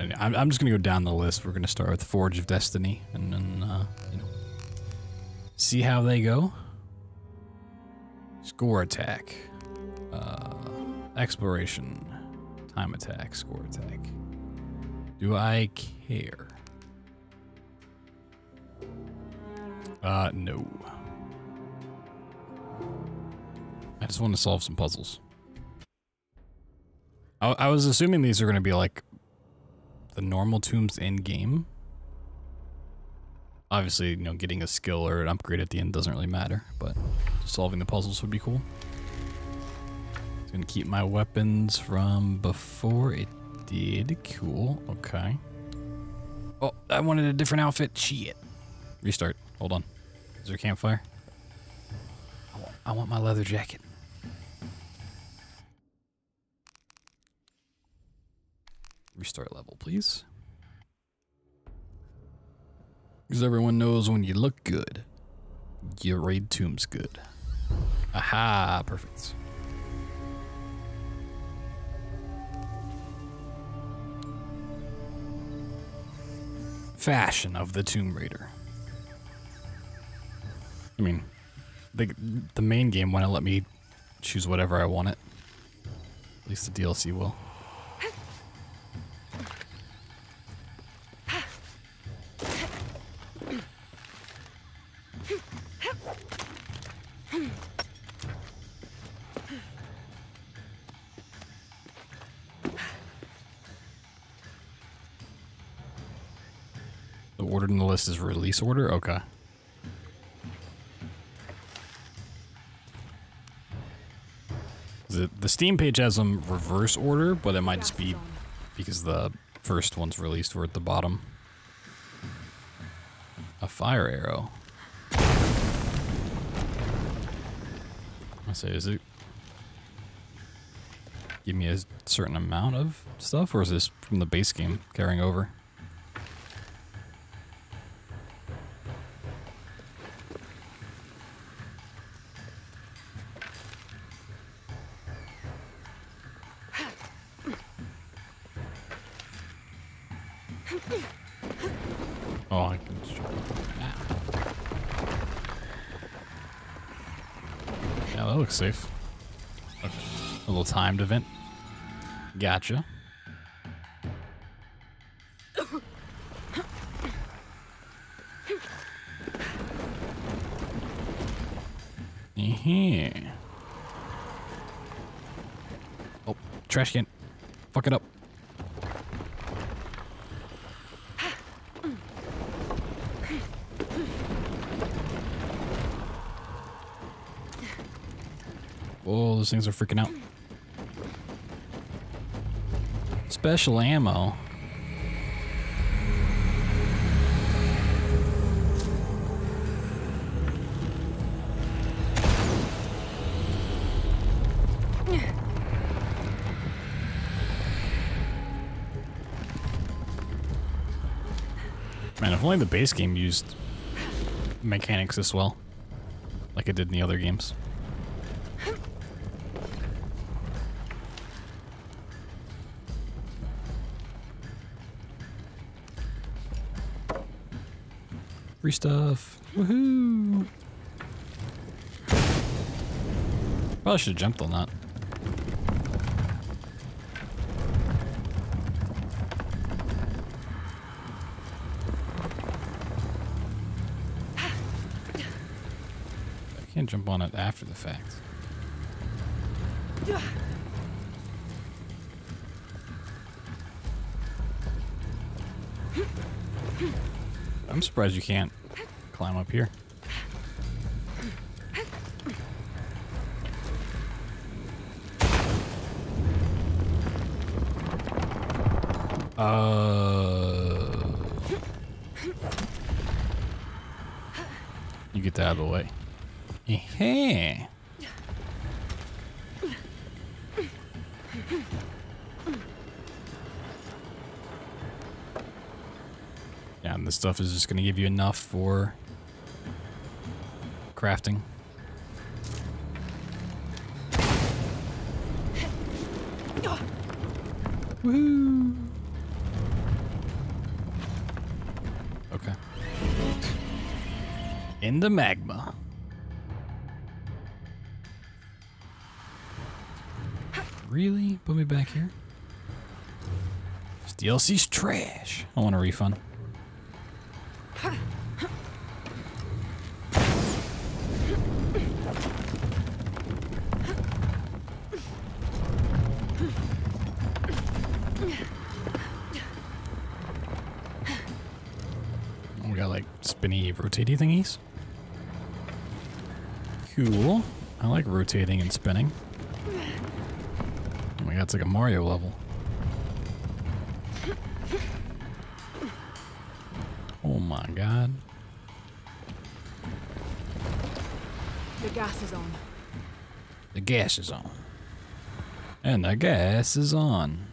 and I'm, I'm just gonna go down the list. We're gonna start with Forge of Destiny, and then uh, you know, see how they go. Score attack, uh, exploration, time attack, score attack. Do I care? Uh, no. I just want to solve some puzzles. I, I was assuming these are going to be like the normal tombs in game. Obviously, you know, getting a skill or an upgrade at the end doesn't really matter, but solving the puzzles would be cool. It's gonna keep my weapons from before it did. Cool. Okay. Oh, I wanted a different outfit. Shit. Restart. Hold on. Is there a campfire? I want, I want my leather jacket. Restart level, please. Because everyone knows when you look good, you raid tombs good. Aha, perfect. Fashion of the Tomb Raider. I mean, the the main game won't let me choose whatever I want it. At least the DLC will. Is release order? Okay. The, the Steam page has them reverse order, but it might just be because the first one's released or at the bottom. A fire arrow. I say, is it give me a certain amount of stuff, or is this from the base game carrying over? Oh, I can just jump over that. Yeah, that looks safe. Okay. A little timed event. Gotcha. Yeah. Oh, trash can. Fuck it up. Oh, those things are freaking out. Special ammo. Man, if only the base game used mechanics as well, like it did in the other games. Free stuff. Woohoo! Probably should have jumped on that. I can't jump on it after the fact. I'm surprised you can't climb up here. Uh, you get that out of the way. Hey. Yeah, and this stuff is just going to give you enough for crafting. Woohoo! Okay. In the magma. Really? Put me back here? This DLC's trash. I want a refund. Rotating thingies. Cool. I like rotating and spinning. Oh my god, it's like a Mario level. Oh my god. The gas is on. The gas is on. And the gas is on.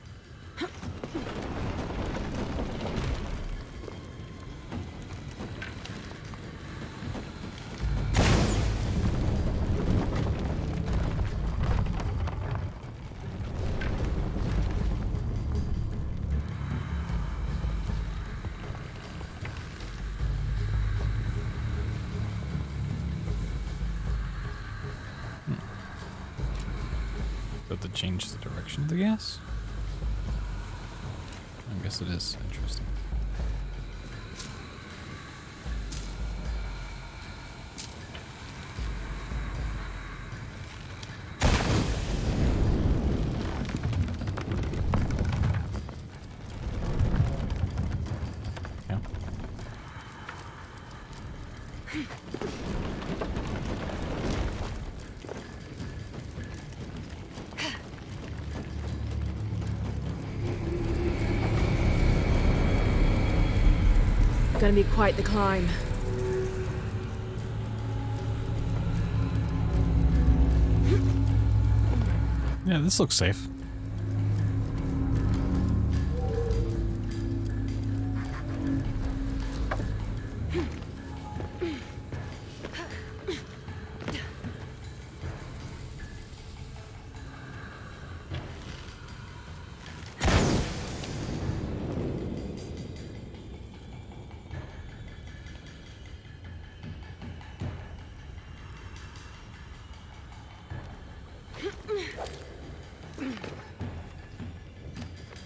The gas? I guess it is interesting. Gonna be quite the climb. Yeah, this looks safe.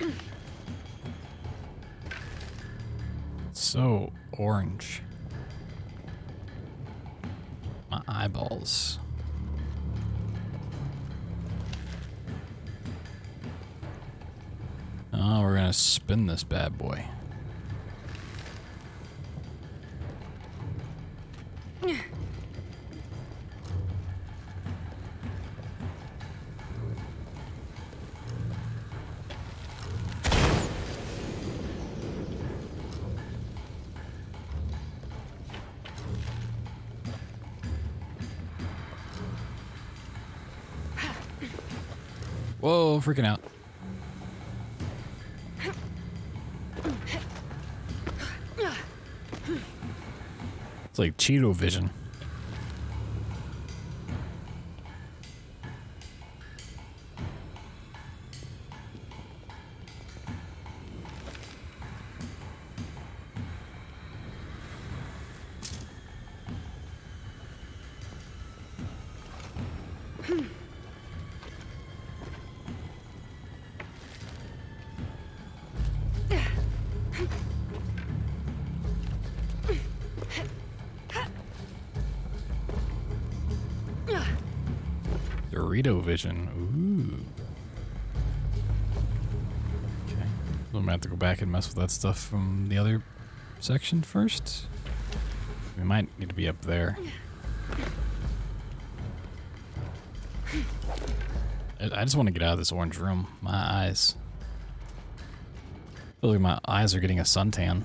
So orange. My eyeballs. Oh, we're gonna spin this bad boy. Freaking out. It's like Cheeto vision. Vision. Ooh. Okay. I'm gonna have to go back and mess with that stuff from the other section first. We might need to be up there. I just want to get out of this orange room. My eyes. I feel like my eyes are getting a suntan.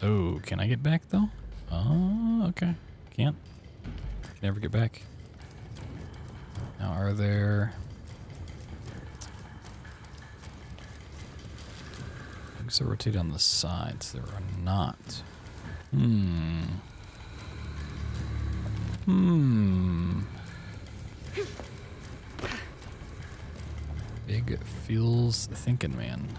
Oh, can I get back though? Oh, okay. Can't. Can never get back. Are there things that rotate on the sides? There are not. Hmm. Hmm. Big feels thinking man.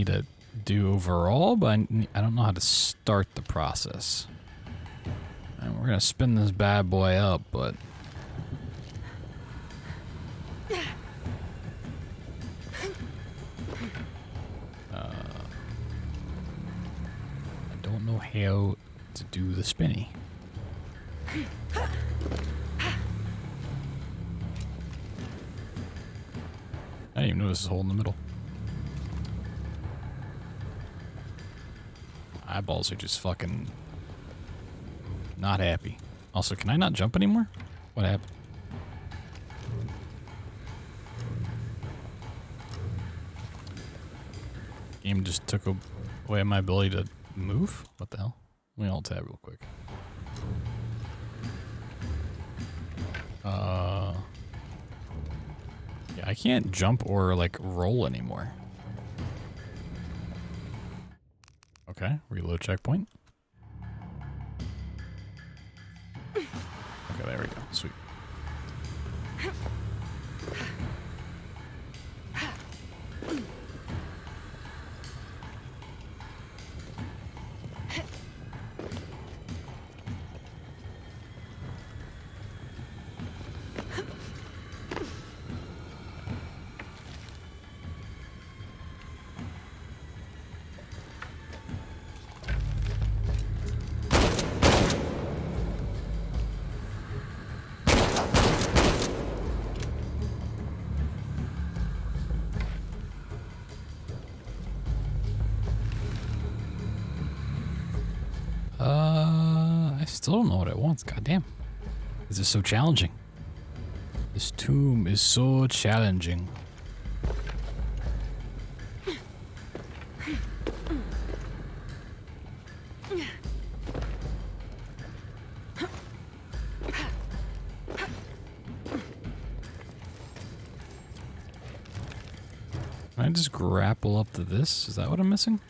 Me to do overall, but I, I don't know how to start the process. And we're gonna spin this bad boy up, but Eyeballs are just fucking not happy. Also, can I not jump anymore? What happened? Game just took away my ability to move? What the hell? Let me alt tab real quick. Uh, yeah, I can't jump or like roll anymore. Reload checkpoint. Still don't know what it wants. God damn. This is so challenging. This tomb is so challenging. Can I just grapple up to this? Is that what I'm missing?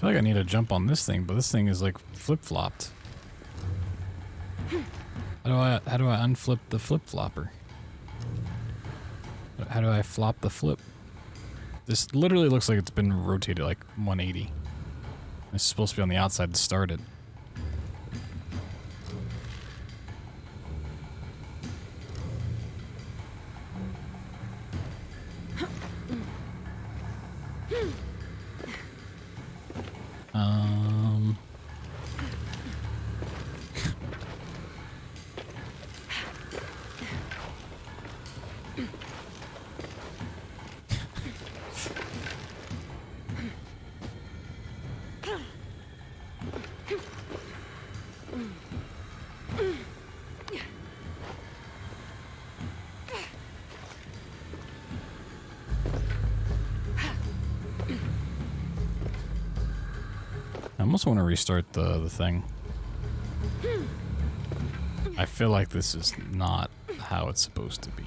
Feel like I need to jump on this thing, but this thing is like flip flopped. How do I how do I unflip the flip flopper? How do I flop the flip? This literally looks like it's been rotated like 180. It's supposed to be on the outside to start it. Restart the, the thing. I feel like this is not how it's supposed to be.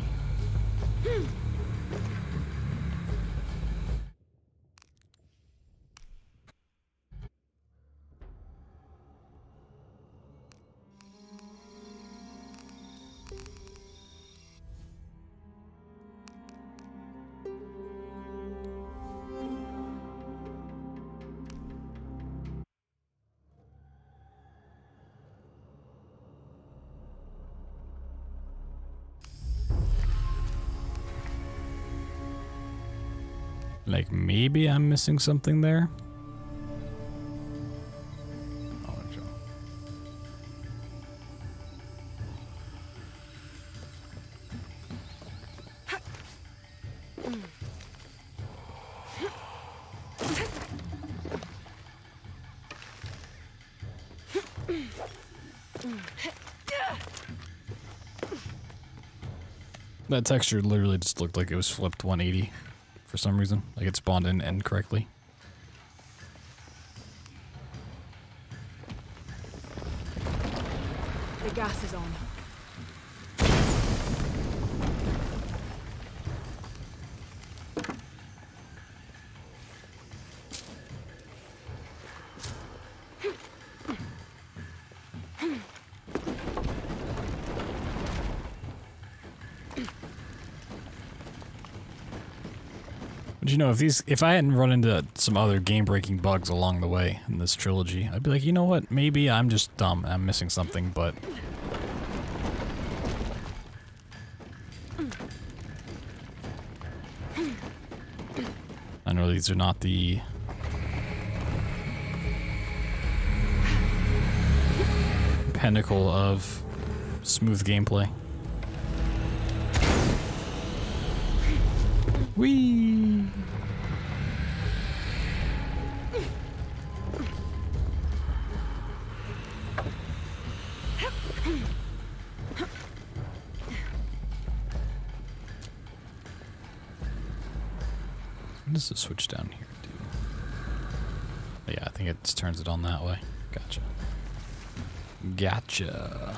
Like maybe I'm missing something there. That texture literally just looked like it was flipped 180 for some reason. Like it spawned in incorrectly. The gas is on. You know, if these, if I hadn't run into some other game-breaking bugs along the way in this trilogy, I'd be like, you know what? Maybe I'm just dumb. I'm missing something, but I know these are not the pinnacle of smooth gameplay. Switch down here? Yeah, I think it turns it on that way. Gotcha. Gotcha.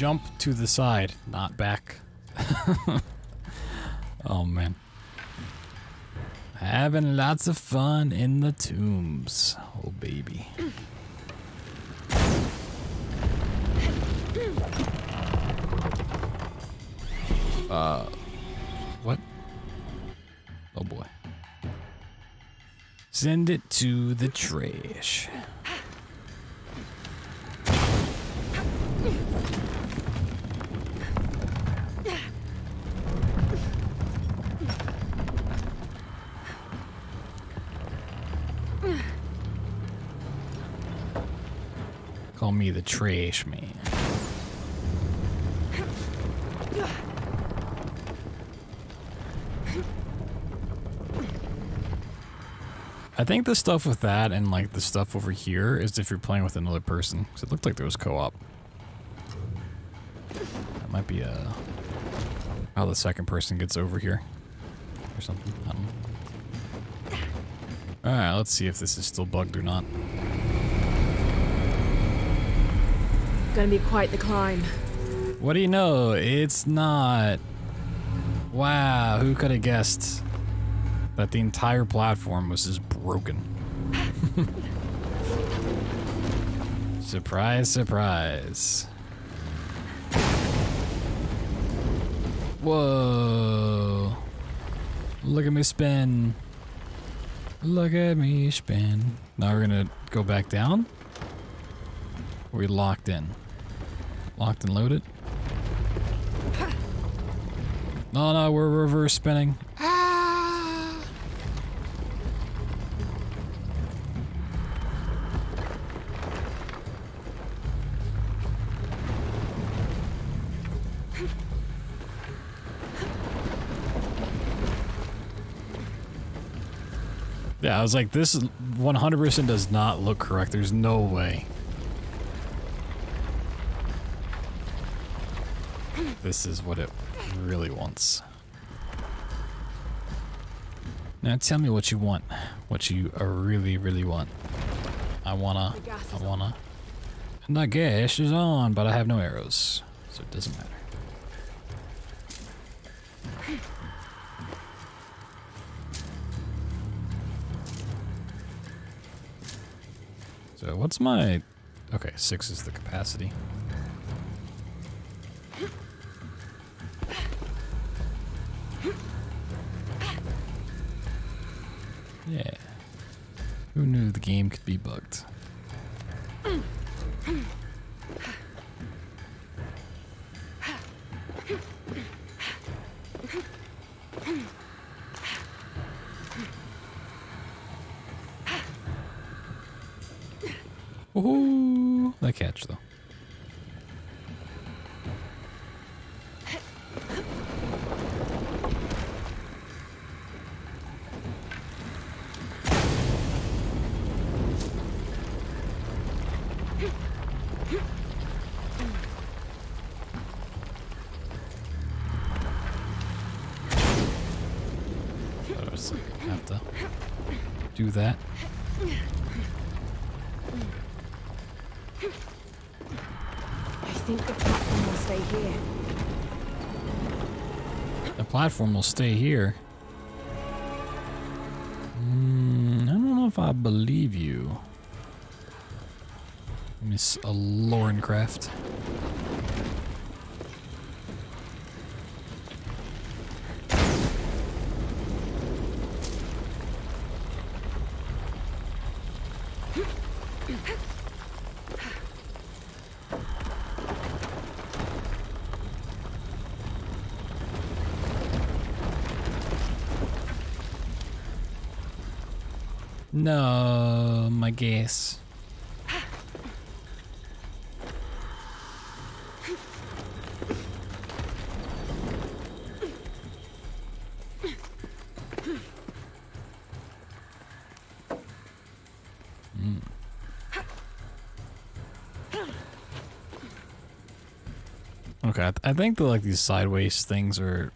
Jump to the side, not back. oh man. Having lots of fun in the tombs. Oh baby. Uh what? Oh boy. Send it to the trash. The trash man. I think the stuff with that and like the stuff over here is if you're playing with another person. Because it looked like there was co-op. That might be uh, how the second person gets over here. Or something. I don't know. Alright, let's see if this is still bugged or not. Gonna be quite the climb. What do you know? It's not. Wow, who could have guessed that the entire platform was just broken? surprise, surprise. Whoa. Look at me spin. Look at me spin. Now we're gonna go back down. We locked in. Locked and loaded. No, no, we're reverse spinning. Ah! Yeah, I was like, this 100% does not look correct. There's no way. this is what it really wants. Now tell me what you want. What you really, really want. I wanna, I wanna. And the gas is on, but I have no arrows. So it doesn't matter. So what's my... Okay, six is the capacity. Yeah. Who knew the game could be bugged? Woohoo! That catch though. Platform will stay here. Mm, I don't know if I believe you. Miss Laurencraft. No, my guess. Mm. Okay, I, th- I think that like these sideways things are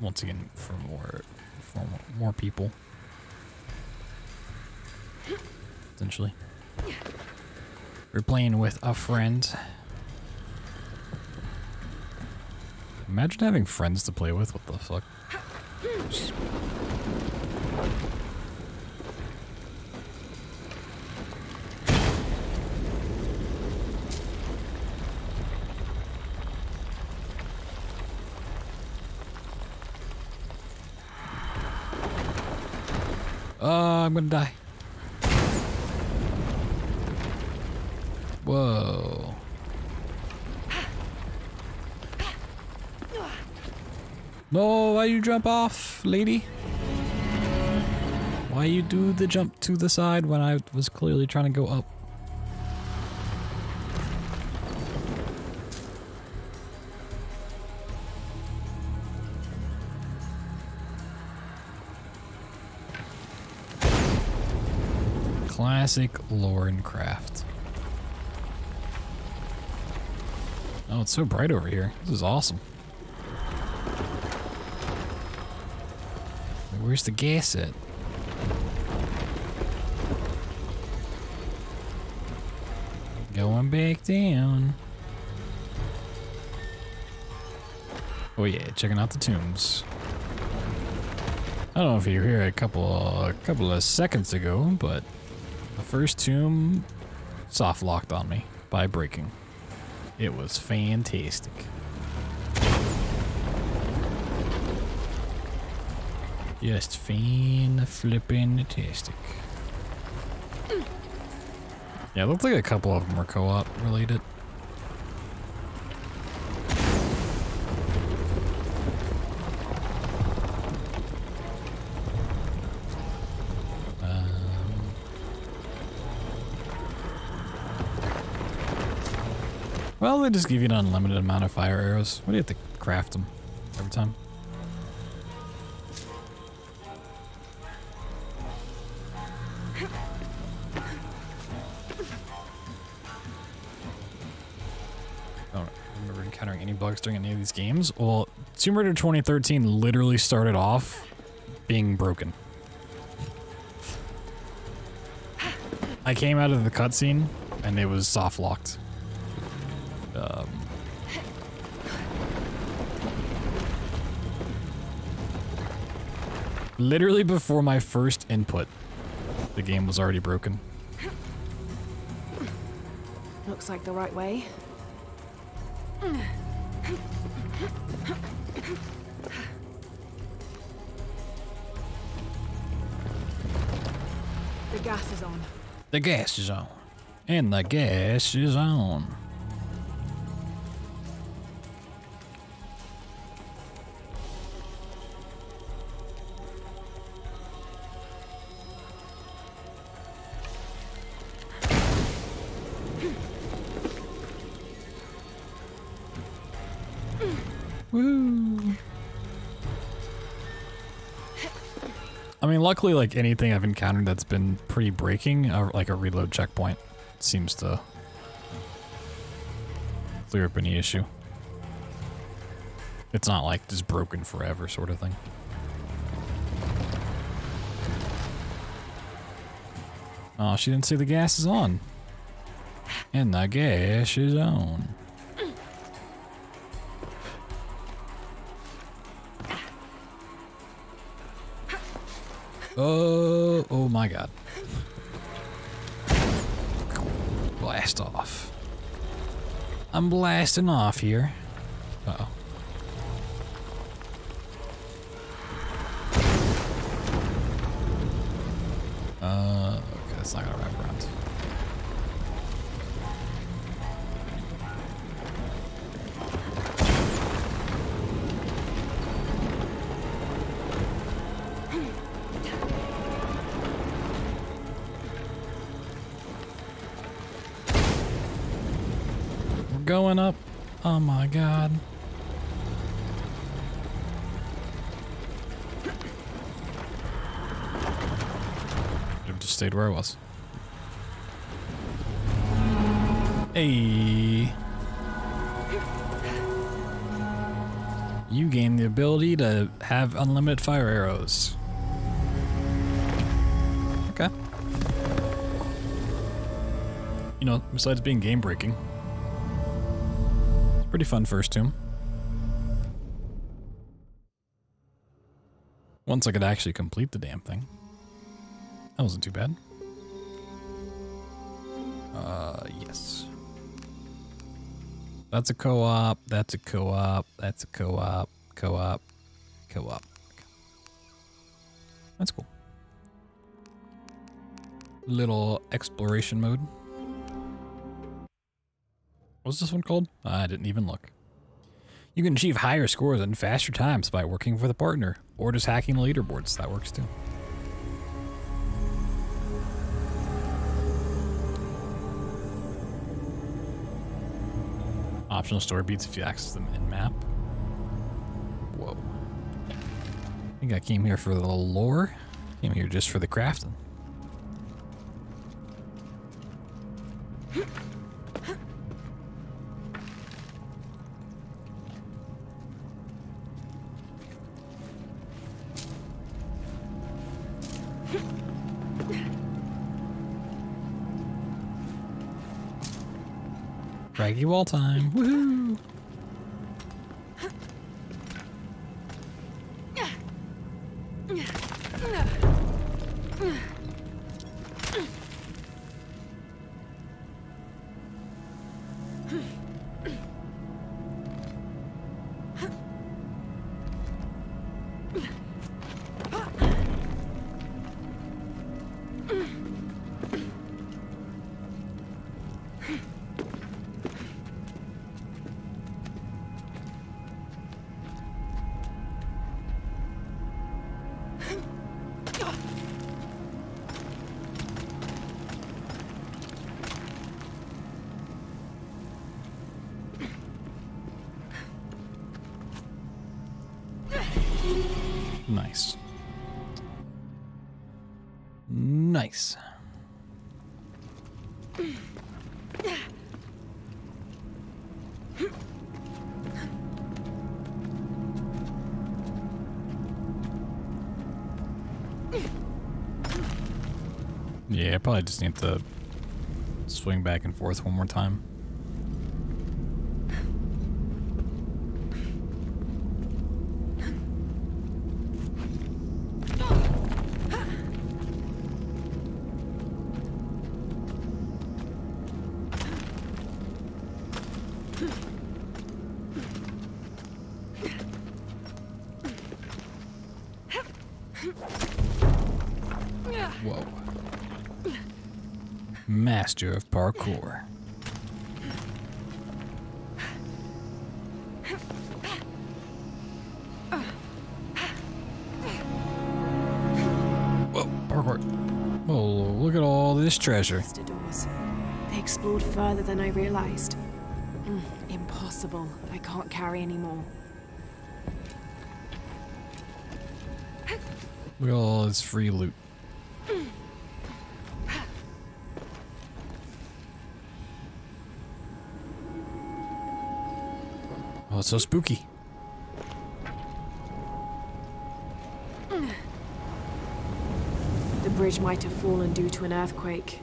once again for more for more people. Essentially. We're playing with a friend. Imagine having friends to play with. What the fuck? Uh, I'm gonna die. No, why you jump off, lady? Why you do the jump to the side when I was clearly trying to go up? Classic Lauren Craft. Oh, it's so bright over here. This is awesome. Where's the gas at? Going back down. Oh yeah, checking out the tombs. I don't know if you were here a couple a couple of seconds ago, but the first tomb soft locked on me by breaking. It was fantastic. Just fan flipping tastic. Yeah, it looked like a couple of them were co-op related. Um, Well, they just give you an unlimited amount of fire arrows. What do you have to craft them every time? These games. Well, Tomb Raider 2013 literally started off being broken. I came out of the cutscene and it was soft locked. Um, literally before my first input, the game was already broken. Looks like the right way. The gas is on. And the gas is on. Luckily, like anything I've encountered that's been pretty breaking, uh, like a reload checkpoint, seems to clear up any issue. It's not like just broken forever sort of thing. Oh, she didn't say the gas is on. And the gas is on. My god. Blast off. I'm blasting off here. Uh oh. Uh, okay, that's not gonna wrap around. God. I've just stayed where I was. Hey. You gain the ability to have unlimited fire arrows. Okay. You know, besides being game breaking, pretty fun first tomb. Once I could actually complete the damn thing. That wasn't too bad. Uh, yes. That's a co-op, that's a co-op, that's a co-op, co-op, co-op. That's cool. Little exploration mode. What's this one called? I didn't even look. You can achieve higher scores and faster times by working with a partner, or just hacking the leaderboards. That works too. Optional story beats if you access them in map. Whoa. I think I came here for the lore. Came here just for the crafting. Raggy wall time. Woohoo! probably just need to swing back and forth one more time. Whoa. Master of parkour. Whoa, parkour. Whoa, look at all this treasure. Doors. They explored further than I realized. Mm, impossible. I can't carry anymore. Look at all this free loot. So spooky. The bridge might have fallen due to an earthquake.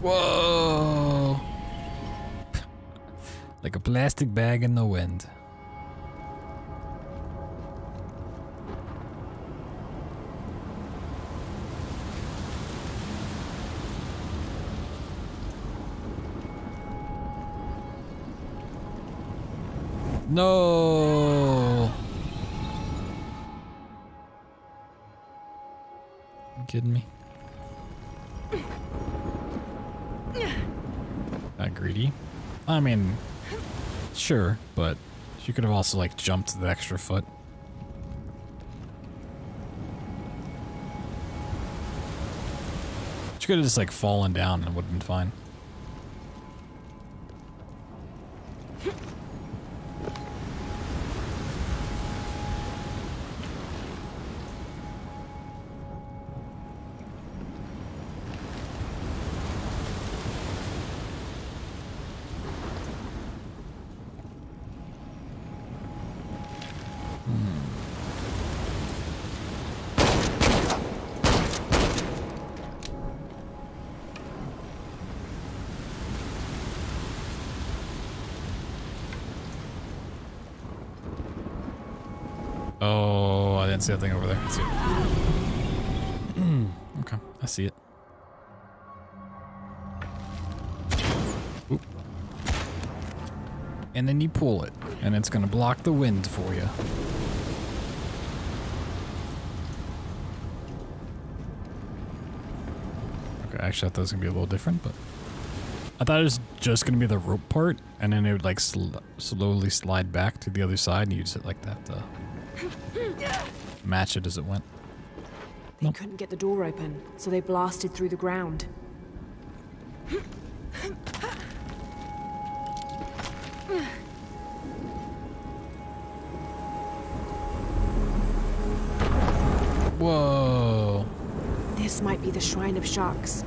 Whoa! like a plastic bag in the wind. No! You kidding me? Not greedy. I mean, sure, but she could have also like jumped the extra foot. She could have just like fallen down and would have been fine. Oh, I didn't see that thing over there. I okay, I see it. And then you pull it, and it's gonna block the wind for you. Okay, actually, I thought it was gonna be a little different, but I thought it was just gonna be the rope part, and then it would like sl slowly slide back to the other side, and you'd just like that to match it as it went. They Nope. couldn't get the door open, so they blasted through the ground. Whoa. This might be the Shrine of Sharks.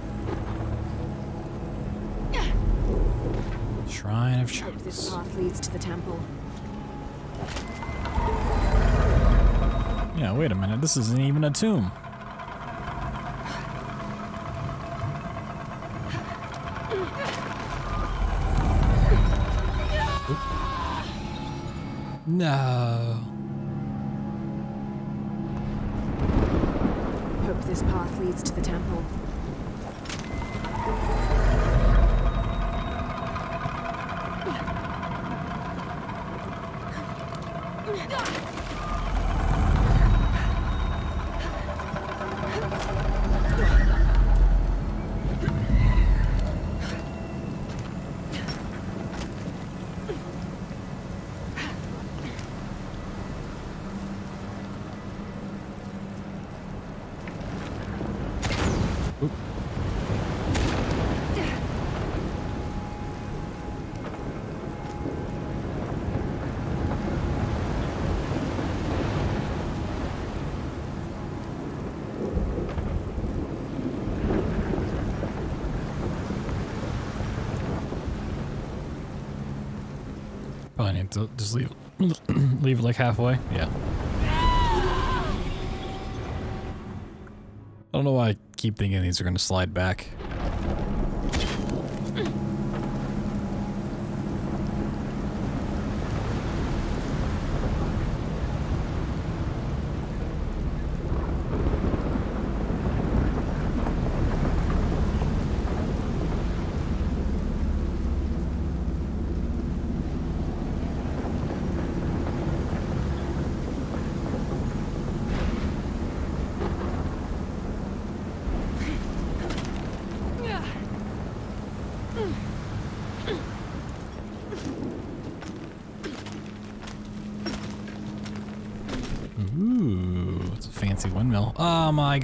Shrine of Hope this path leads to the temple. Yeah, wait a minute. This isn't even a tomb. Oop. No. Hope this path leads to the temple. Oop. Probably need to just leave, leave it like halfway. Yeah. I don't know why I keep thinking these are going to slide back.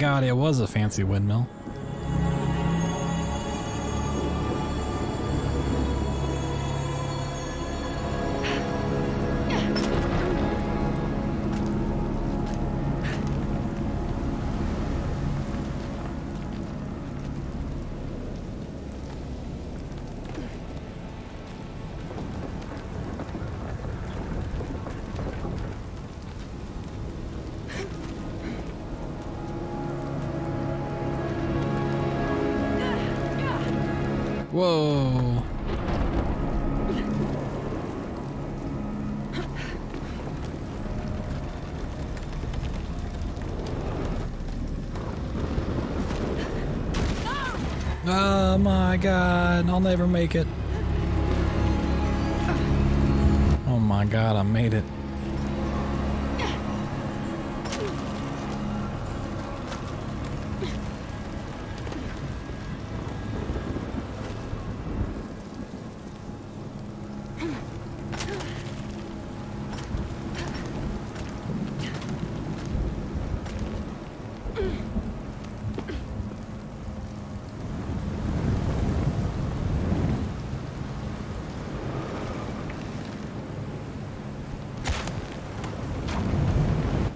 God, it was a fancy windmill. Never make it. Oh my god, I made it.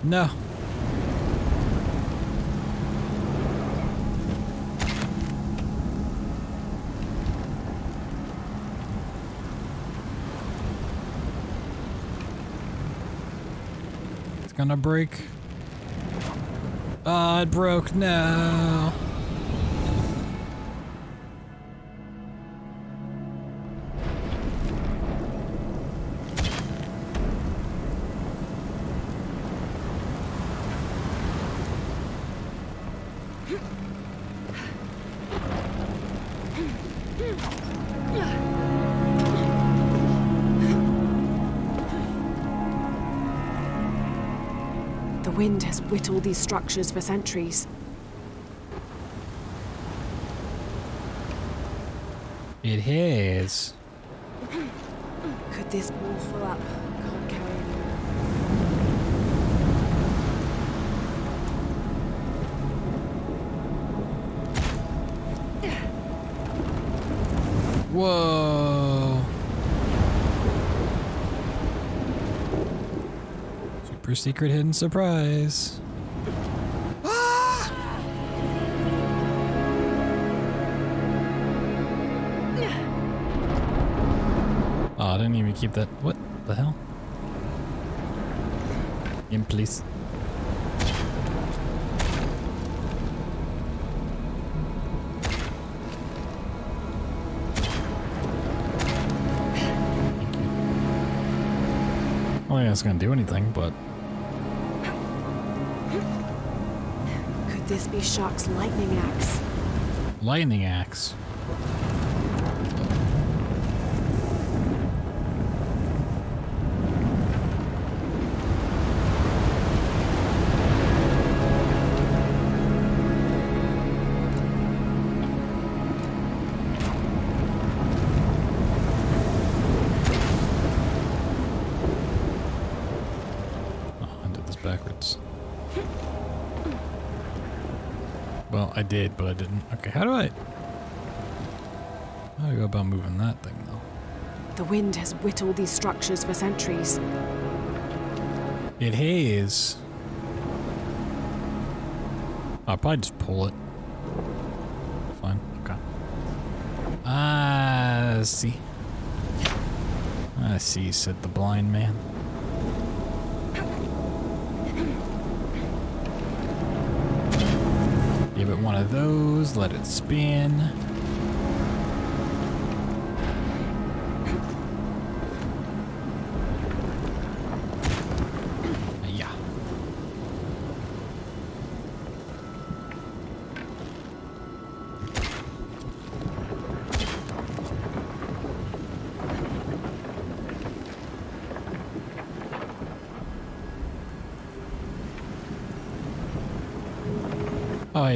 No. It's gonna break. Oh, it broke. No. Has these structures for centuries. It has. Could this wall fill up? Can't carry anymore. Whoa. Super secret hidden surprise. Keep that. What the hell? In please. I don't think that's gonna do anything, but Could this be Chaac's lightning axe? lightning axe. Okay, how do I... How do I go about moving that thing, though? The wind has whittled these structures for centuries. It has. I'll probably just pull it. Fine, okay. I see. I see, said the blind man. Give it one of those, let it spin.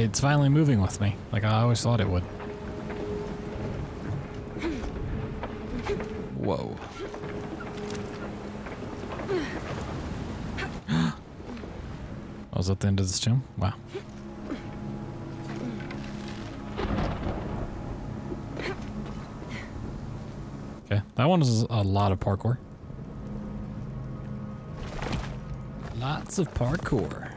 It's finally moving with me, like I always thought it would. Whoa. oh, was at the end of this gym? Wow. Okay, that one is a lot of parkour. Lots of parkour.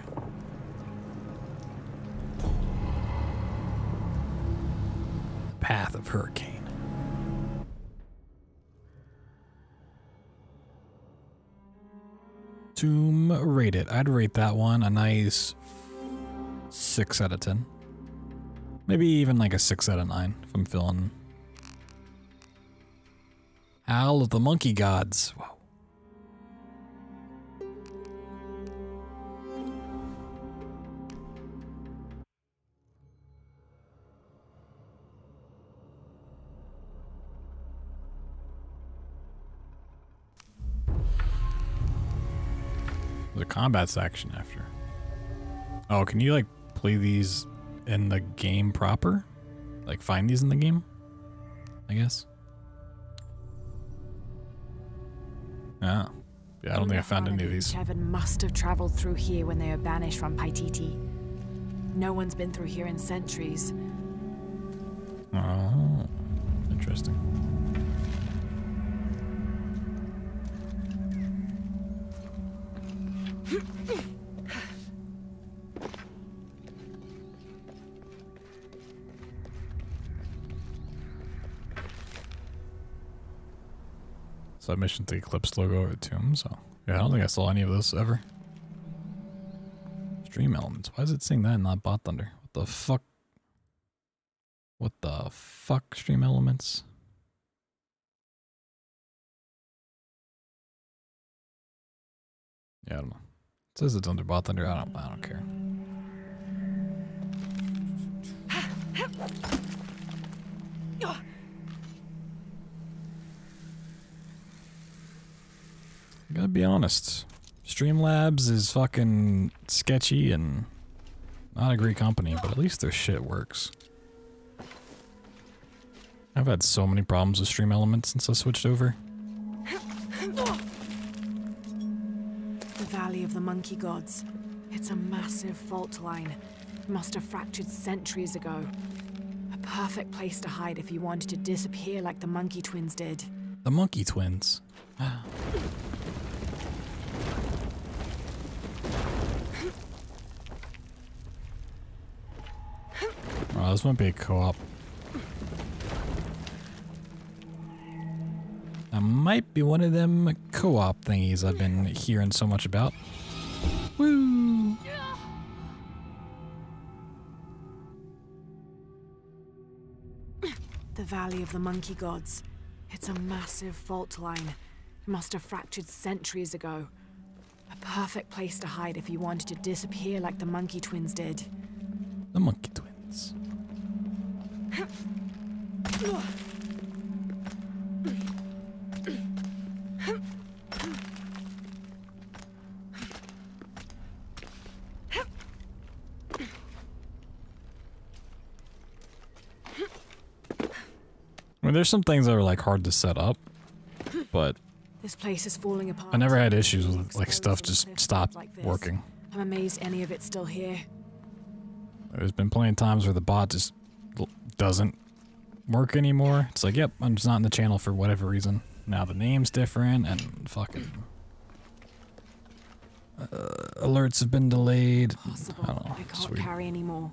I'd rate that one a nice six out of ten. Maybe even like a six out of nine if I'm feeling. Howl of the Monkey Gods. Wow. Combat section after. Oh, can you like play these in the game proper? Like find these in the game? I guess. Oh. Yeah, I don't think I found any of these. Kevin must have traveled through here when they were banished from Paititi. No one's been through here in centuries. Oh, interesting. Submission the Eclipse logo over the tomb, so yeah, I don't think I saw any of this ever. Stream elements. Why is it saying that and not bot thunder? What the fuck? What the fuck, stream elements? Yeah, I don't know. It says it's under bot thunder. I don't. I don't care. I gotta be honest. Streamlabs is fucking sketchy and not a great company, but at least their shit works. I've had so many problems with Stream Elements since I switched over. Valley of the Monkey Gods. It's a massive fault line. Must have fractured centuries ago. A perfect place to hide if you wanted to disappear like the Monkey Twins did. The Monkey Twins. Oh, this might be a co-op. Might be one of them co-op thingies I've been hearing so much about. Woo! The Valley of the Monkey Gods. It's a massive fault line. Must have fractured centuries ago. A perfect place to hide if you wanted to disappear like the Monkey Twins did. The Monkey Twins. there's some things that are like hard to set up, but This place is falling apart. I never had issues with like stuff just stopped like working. I'm amazed any of it's still here. There's been plenty of times where the bot just doesn't work anymore. It's like, yep, I'm just not in the channel for whatever reason. Now the name's different and fucking uh, alerts have been delayed. Possible. I don't know. I can't weird. carry anymore.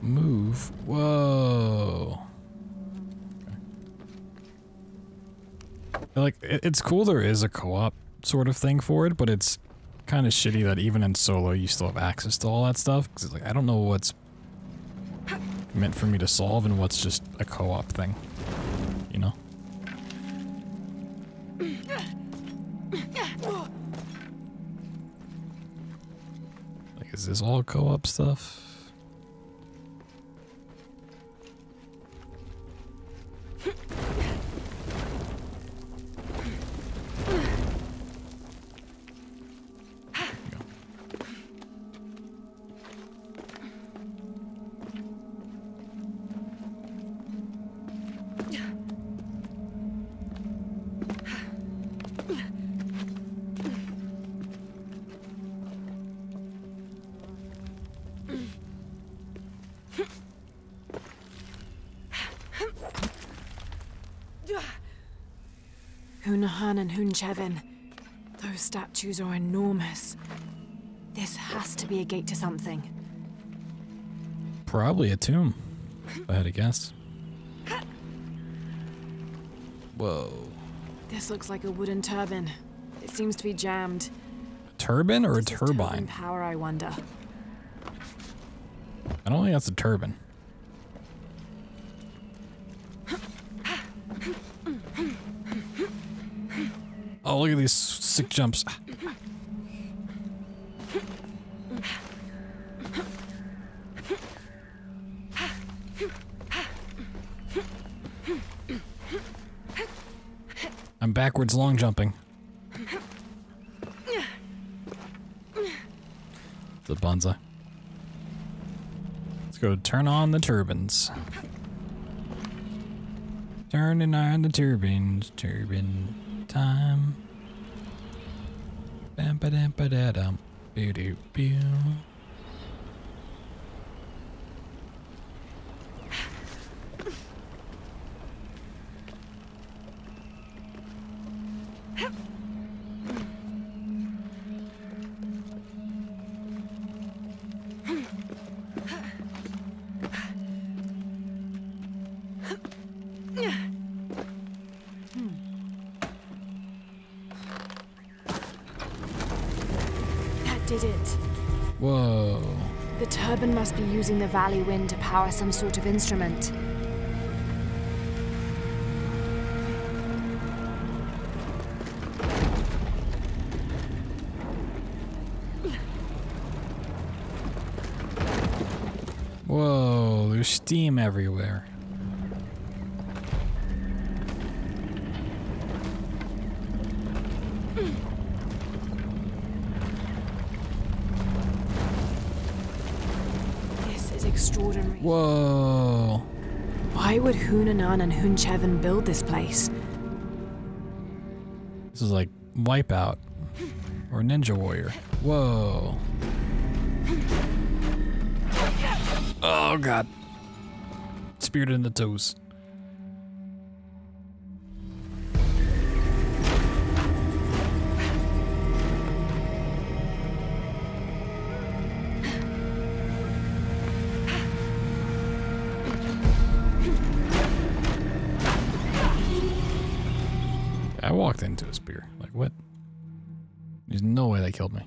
Move. Whoa. Like it, it's cool. There is a co-op sort of thing for it, but it's kind of shitty that even in solo you still have access to all that stuff. Because like I don't know what's meant for me to solve and what's just a co-op thing you know? Like, is this all co-op stuff? Yeah. Hunahan and Hunchevin. Those statues are enormous. This has to be a gate to something. Probably a tomb, if I had to guess. Whoa. This looks like a wooden turbine. It seems to be jammed. A turbine or a This turbine turbine? power, I wonder. I don't think that's a turbine. Oh, look at these sick jumps. I'm backwards long jumping. The Bunza. Let's go turn on the turbines. Turning on the turbines, turbine time. Bam ba dam ba da dum. Boo doo boo. Using the valley wind to power some sort of instrument. Whoa, there's steam everywhere. Whoa. Why would Hunanan and Hunchevin build this place? This is like Wipeout or Ninja Warrior. Whoa. Oh god. Speared in the toes. There's no way they killed me.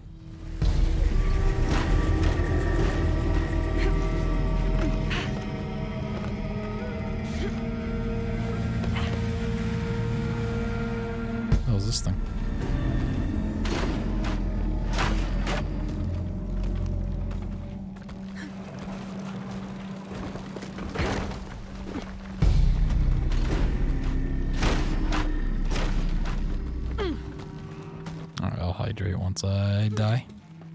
Die.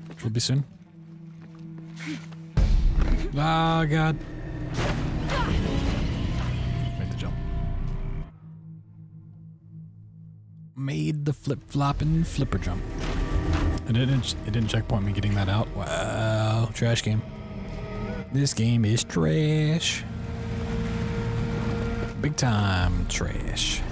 Which will be soon. Ah, God. Made the jump. Made the flip flopping flipper jump. It didn't. It didn't checkpoint me getting that out. Wow, trash game. This game is trash. Big time trash.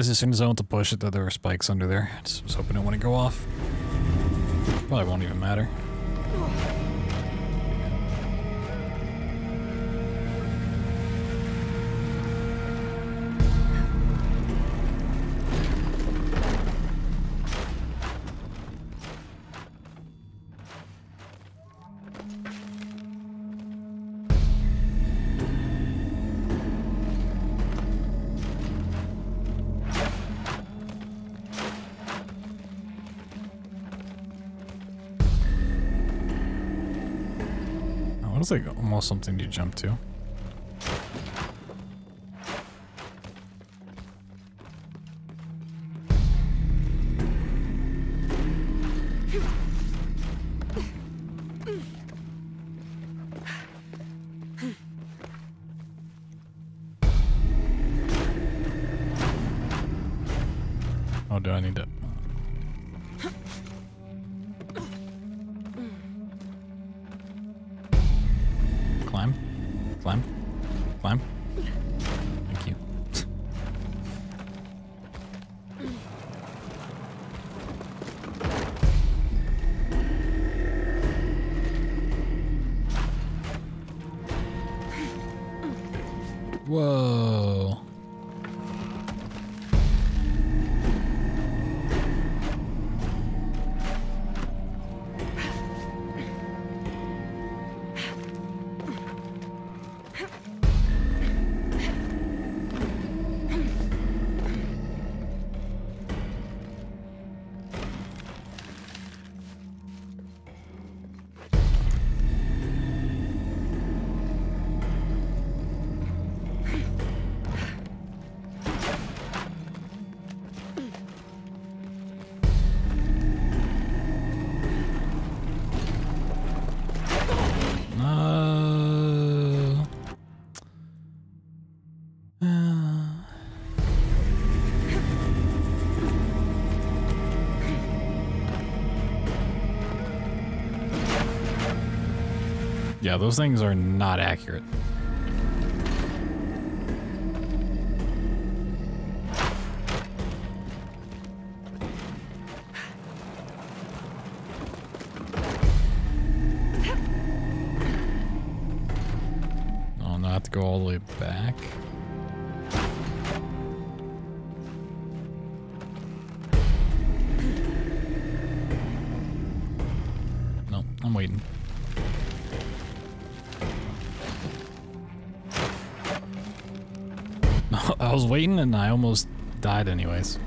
Realized as soon as I went to push it that there were spikes under there. Just was hoping it wouldn't go off. Probably won't even matter. almost something to jump to. those things are not accurate. and I almost died anyways.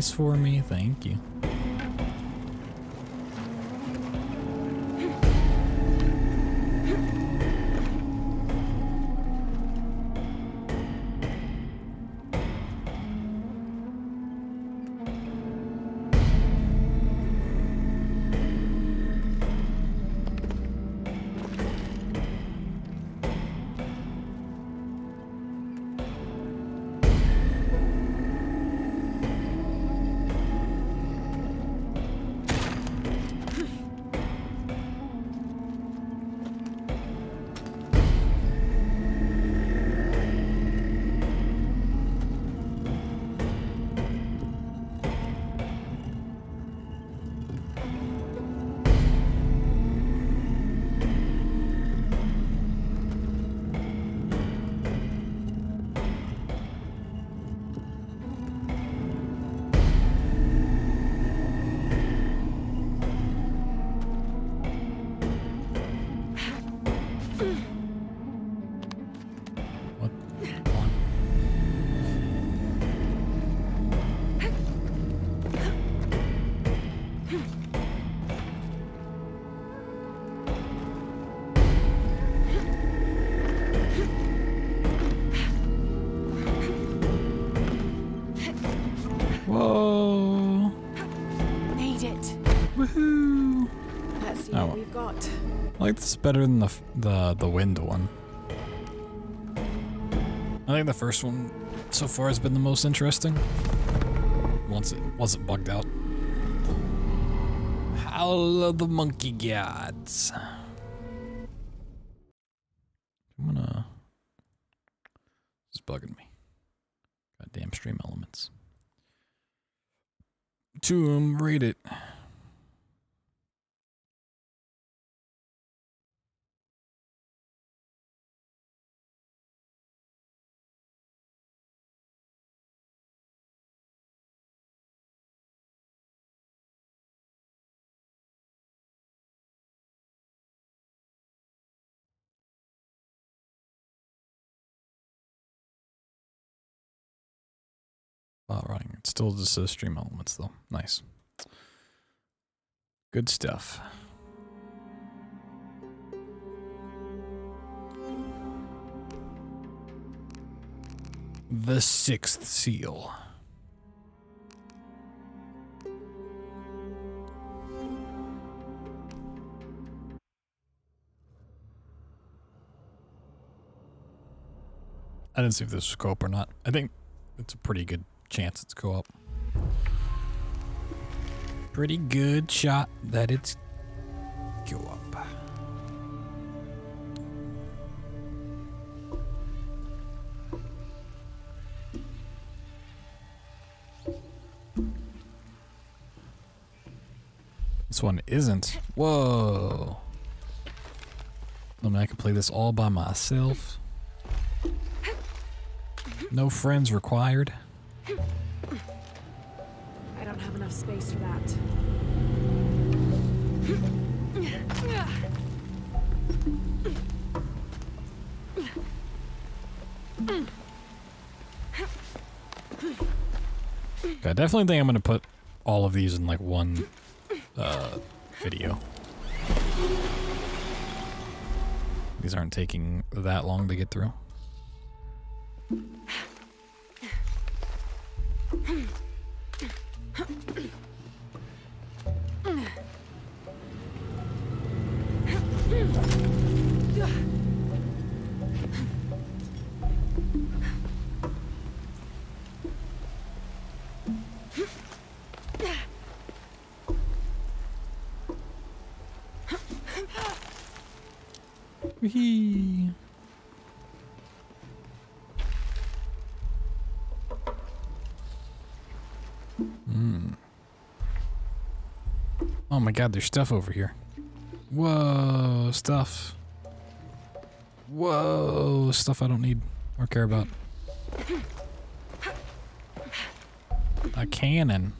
for me. Thank you. Better than the the the wind one. I think the first one so far has been the most interesting. Once it wasn't bugged out. Howl of the monkey gods. I'm gonna. It's bugging me. Goddamn stream elements. Tomb, rate it. Still just says stream elements though. Nice. Good stuff. The sixth seal. I didn't see if this was co-op or not. I think it's a pretty good chance it's co-op. Pretty good shot that it's co-op. This one isn't. Whoa. I mean, I can play this all by myself. No friends required. I don't have enough space for that. I definitely think I'm gonna put all of these in like one uh, video. These aren't taking that long to get through. Hmm. my god, there's stuff over here. Whoa, stuff. Whoa, stuff I don't need or care about. A cannon.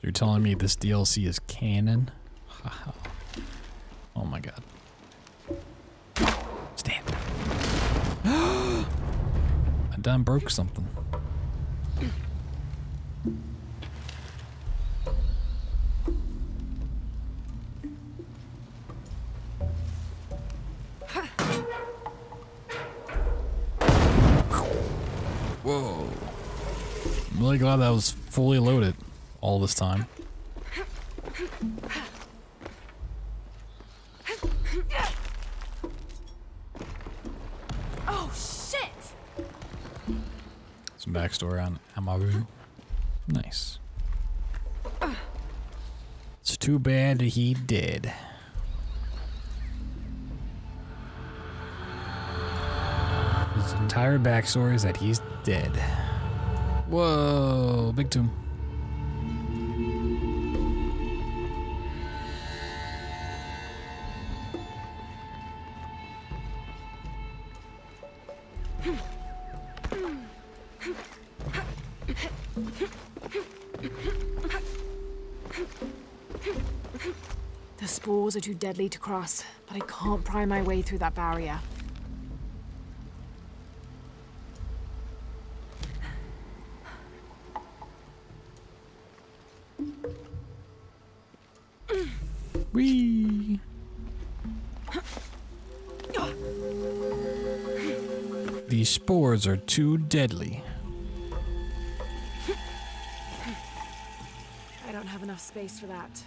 You're telling me this DLC is canon? oh my god. Stand. I done broke something. Fully loaded all this time. Oh, shit! Some backstory on Amaru. Nice. It's too bad he did. His entire backstory is that he's dead. Whoa, big tomb. The spores are too deadly to cross, but I can't pry my way through that barrier. Spores are too deadly. I don't have enough space for that.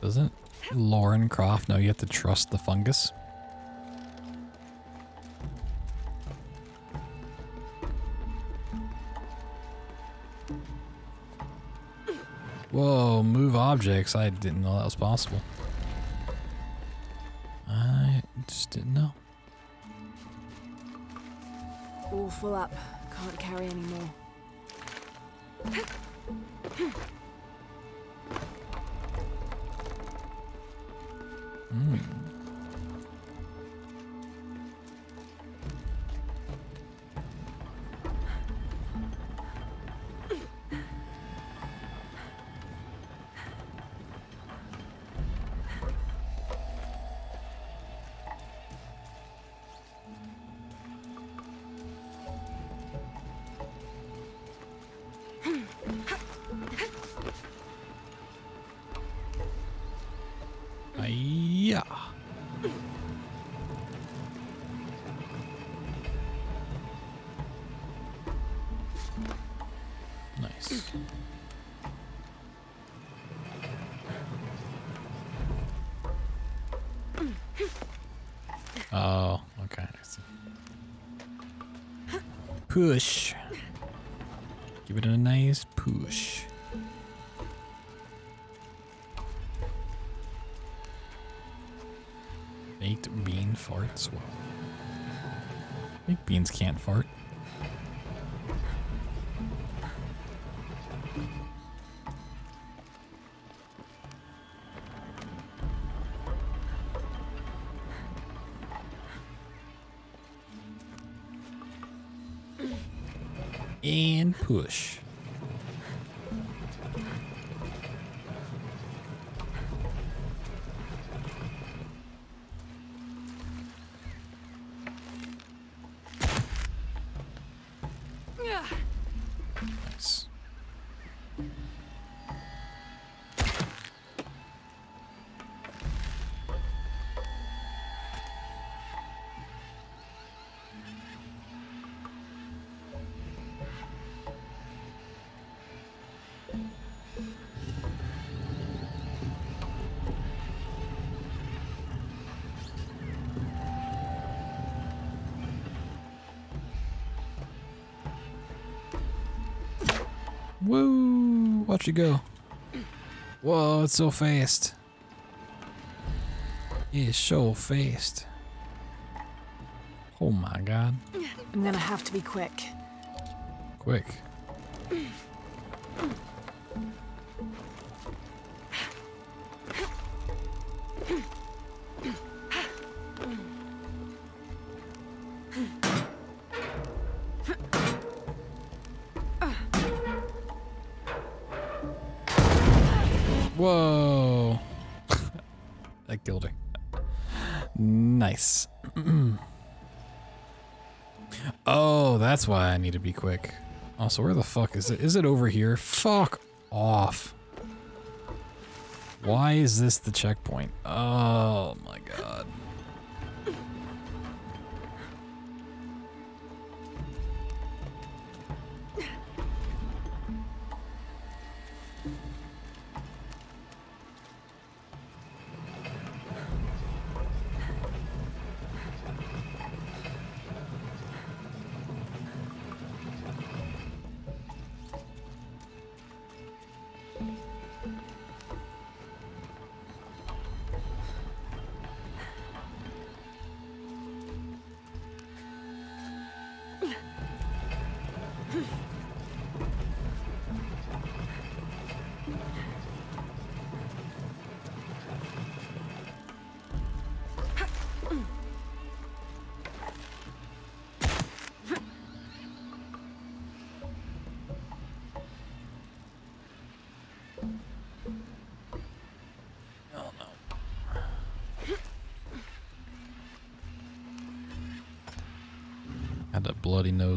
Doesn't Lauren Croft know you have to trust the fungus? Move objects. I didn't know that was possible. Push. Give it a nice push. Baked bean farts. Well, baked beans can't fart. You go. Whoa, it's so fast. It's so fast. Oh my god. I'm gonna have to be quick. Quick. Nice. oh, that's why I need to be quick. Also, where the fuck is it? Is it over here? Fuck off. Why is this the checkpoint? Oh my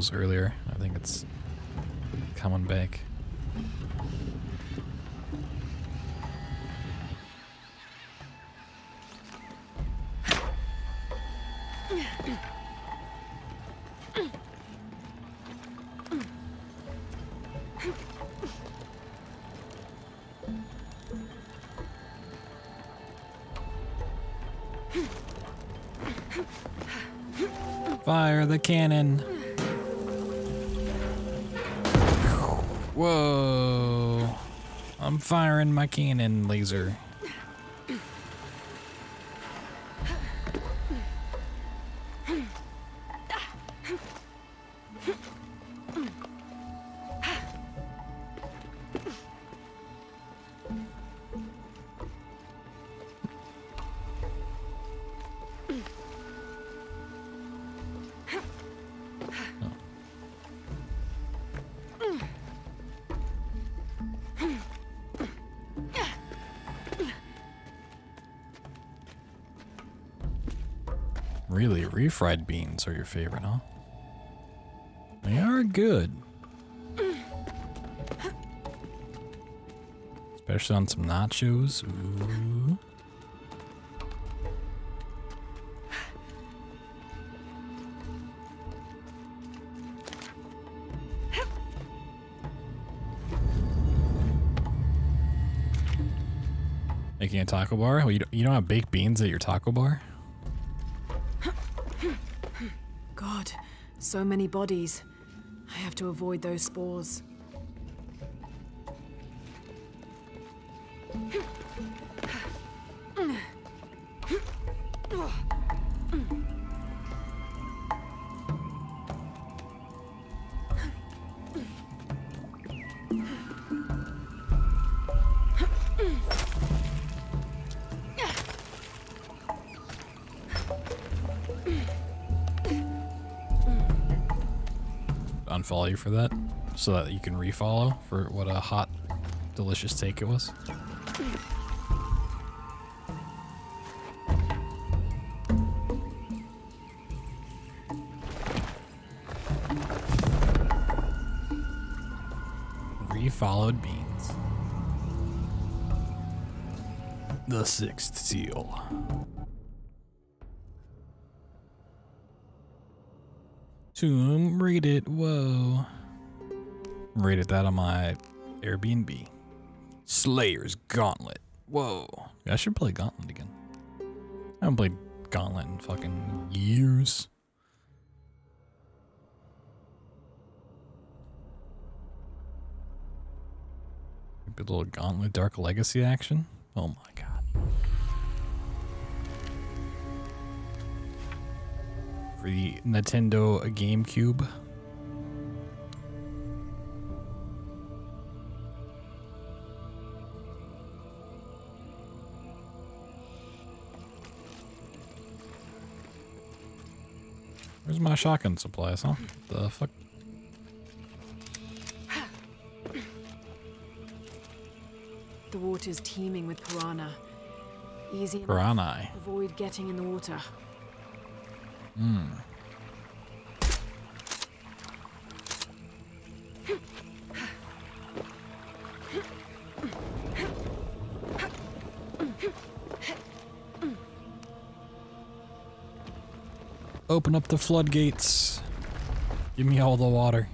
those earlier. I think it's coming back. Fire the cannon. Firing my cannon laser. Are your favorite, huh? They are good. Especially on some nachos. Ooh. Making a taco bar? Well, you don't have baked beans at your taco bar? So many bodies. I have to avoid those spores. Unfollow you for that so that you can refollow for what a hot, delicious take it was. Refollowed beans. The sixth seal. Tomb rated. Whoa. Rated that on my Airbnb. Slayer's Gauntlet. Whoa. I should play Gauntlet again. I haven't played Gauntlet in fucking years. Maybe a little Gauntlet Dark Legacy action. Oh my god. For the Nintendo GameCube. Where's my shotgun supplies, huh? The fuck? The water's teeming with piranha. Easy enough. Piranha. Avoid getting in the water. Hmm. Open up the floodgates. Give me all the water.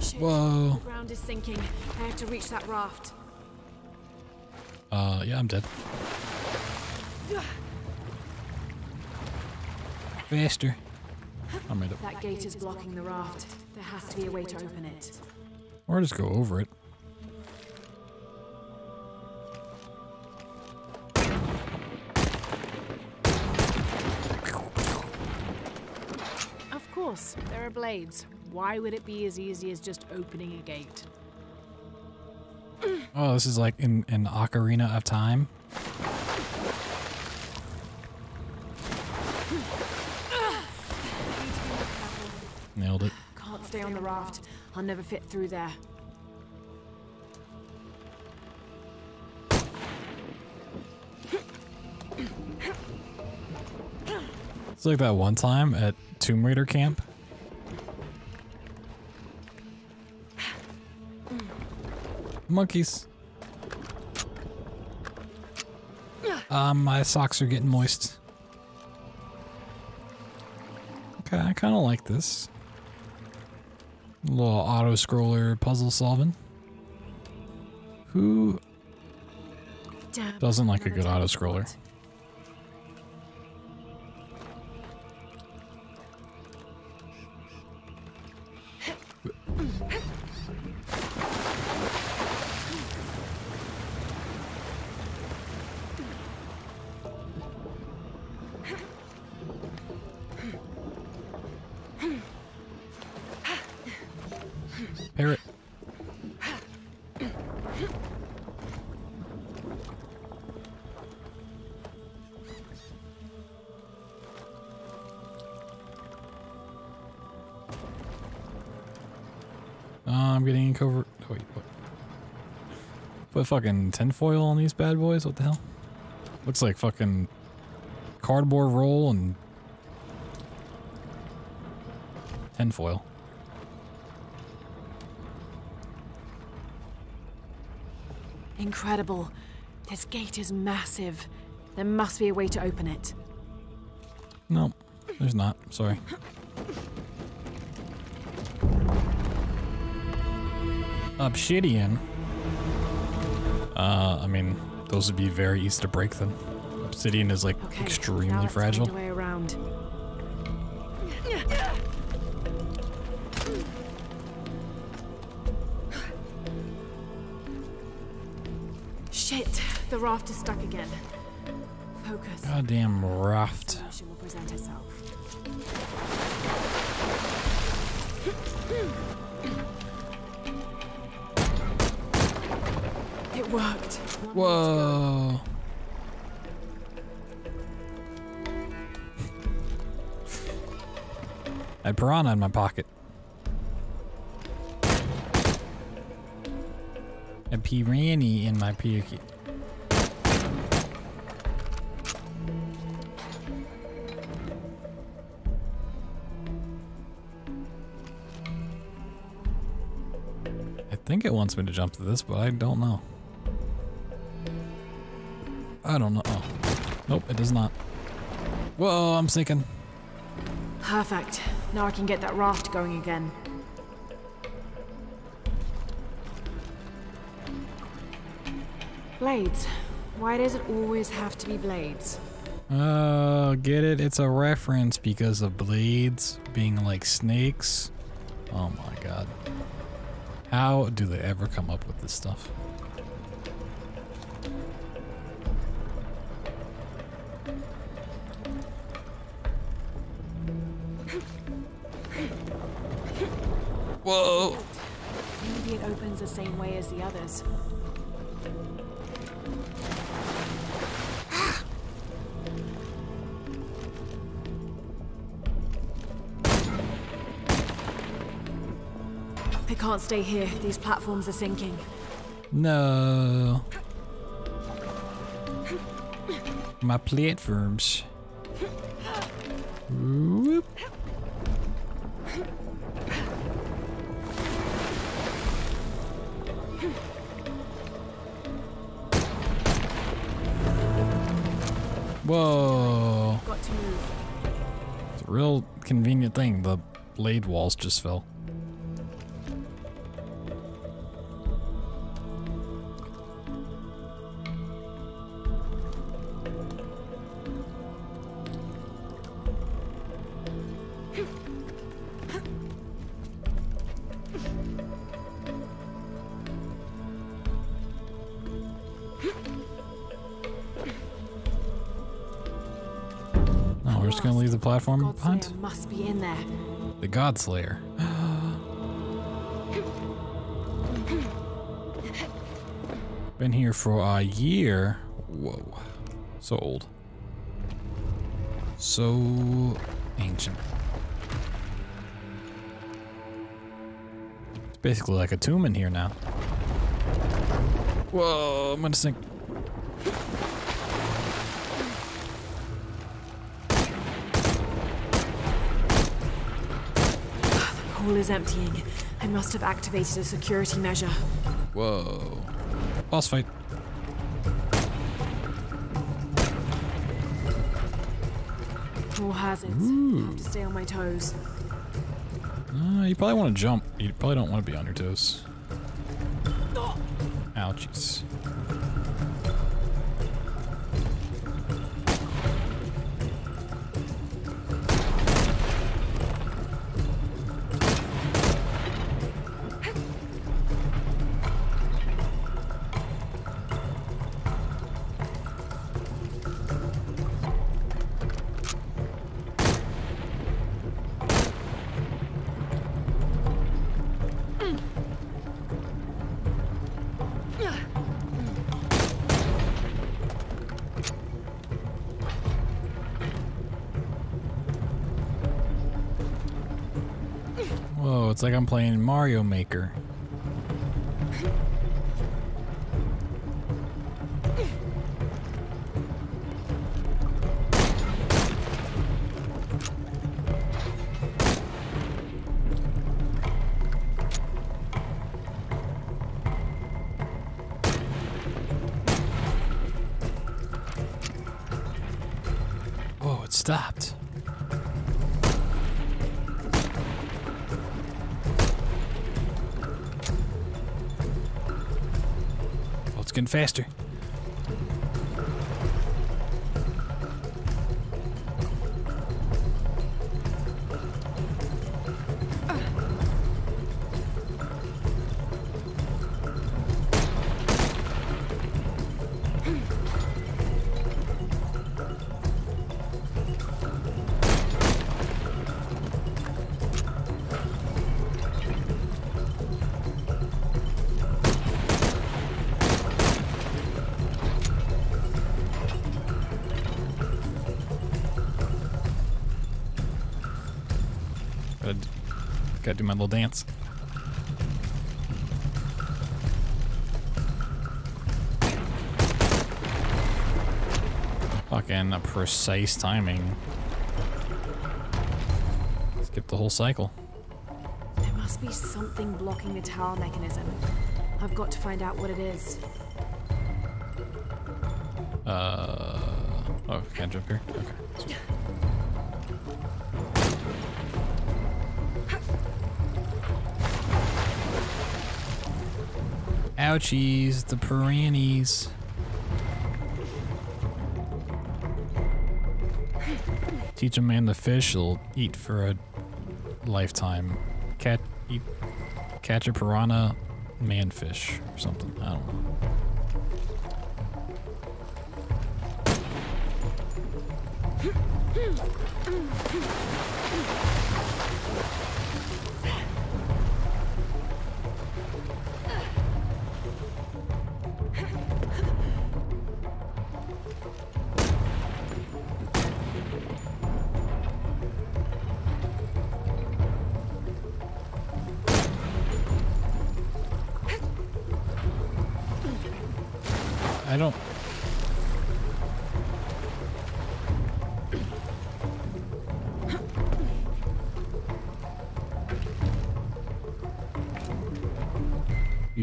Shit. Whoa. The ground is sinking. I have to reach that raft. Uh, yeah, I'm dead. Faster. I made it. That gate is blocking the raft. There has to be a way to open it. Or just go over it. Of course, there are blades. Why would it be as easy as just opening a gate? Oh, this is like in an Ocarina of Time. Nailed it. Can't stay on the raft. I'll never fit through there. It's like that one time at Tomb Raider camp. Monkeys. Um, my socks are getting moist. Okay, I kind of like this. A little auto scroller puzzle solving. Who doesn't like a good auto I'm getting covert. Oh, wait, what? Put fucking tinfoil on these bad boys? What the hell? Looks like fucking cardboard roll and tinfoil. Incredible. This gate is massive. There must be a way to open it. No, there's not. Sorry. Obsidian. Uh, I mean, those would be very easy to break then. Obsidian is like Okay. extremely fragile. Way around. Shit! The raft is stuck again. Focus. Goddamn raft. Piranha in my pocket. A piranha in my pocket. I think it wants me to jump to this, but I don't know. I don't know. Oh. Nope, it does not. Whoa, I'm sinking. Perfect. Now I can get that raft going again. Blades. Why does it always have to be blades? Oh, get it? It's a reference because of blades being like snakes. Oh my god. How do they ever come up with this stuff? Stay here. These platforms are sinking. No. My platforms. Whoop. Whoa. Got to move. It's a real convenient thing. The blade walls just fell. The God Slayer. Been here for a year. Whoa. So old. So ancient. It's basically like a tomb in here now. Whoa, I'm gonna sink. Hole is emptying. I must have activated a security measure. Whoa. Boss fight. More hazards. Have to stay on my toes. Uh, you probably want to jump. You probably don't want to be on your toes. Ouchies. It's like I'm playing Mario Maker. Faster. Do my little dance. Fucking precise timing. Skip the whole cycle. There must be something blocking the tower mechanism. I've got to find out what it is. Uh. Oh, can't jump here? Okay. Ouchies, the piranhas. Teach a man to fish, he'll eat for a lifetime. Cat eat catch a piranha, man fish or something. I don't know.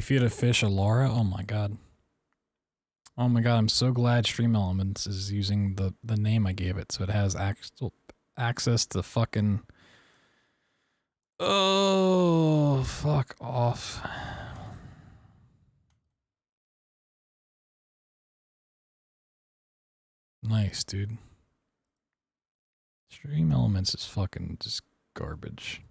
You feed a fish a Laura? Oh my god. Oh my god, I'm so glad Stream Elements is using the, the name I gave it so it has actual access to fucking. Oh, fuck off. Nice, dude. Stream Elements is fucking just garbage.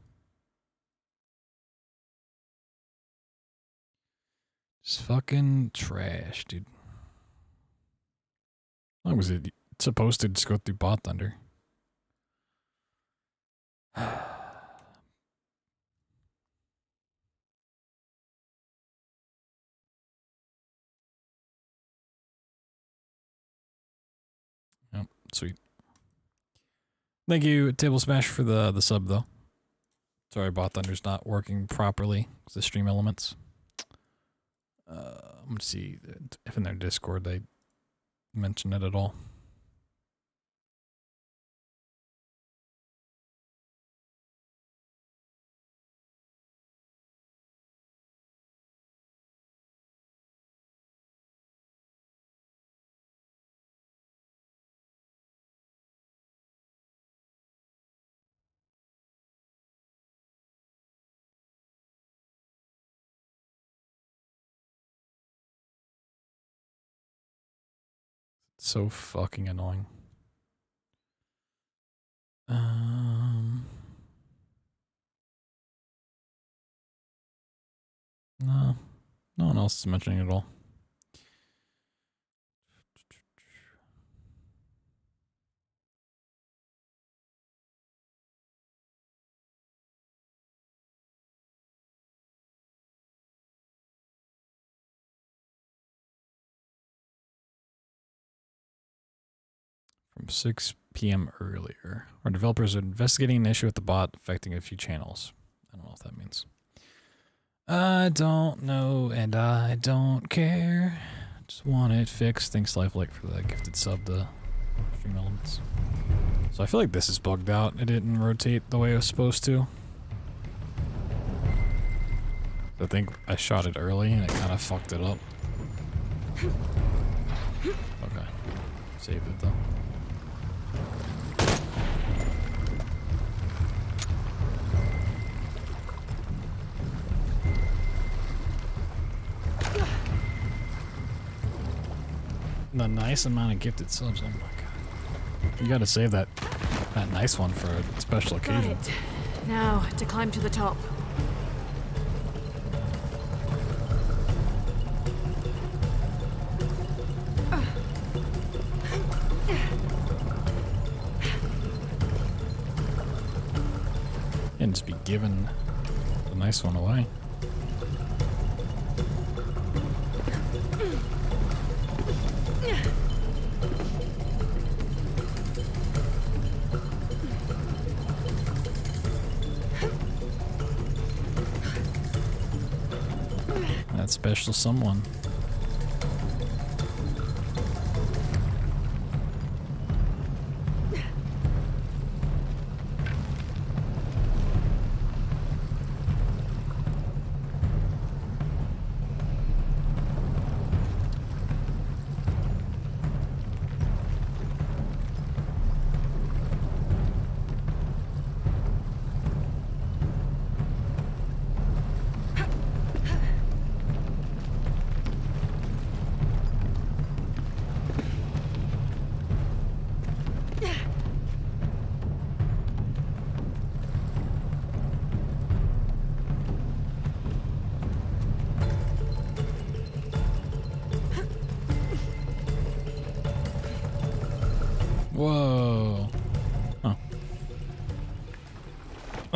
Just fucking trash, dude. How long was it supposed to just go through Bot Thunder? Yep, sweet. Thank you, Table Smash, for the the sub though. Sorry, Bot Thunder's not working properly. with The stream elements. Uh, I'm gonna see if in their Discord they mention it at all. So fucking annoying. Um. No, no one else is mentioning it at all. From 6 p.m. earlier. Our developers are investigating an issue with the bot affecting a few channels. I don't know what that means. I don't know and I don't care. Just want it fixed. Thanks Life like for the gifted sub to stream elements. So I feel like this is bugged out. It didn't rotate the way it was supposed to. I think I shot it early and it kind of fucked it up. Okay. Saved it though. The nice amount of gifted subs. Oh my god. You gotta save that that nice one for a special occasion. Now, to climb to the top. And just be given the nice one away. Special someone.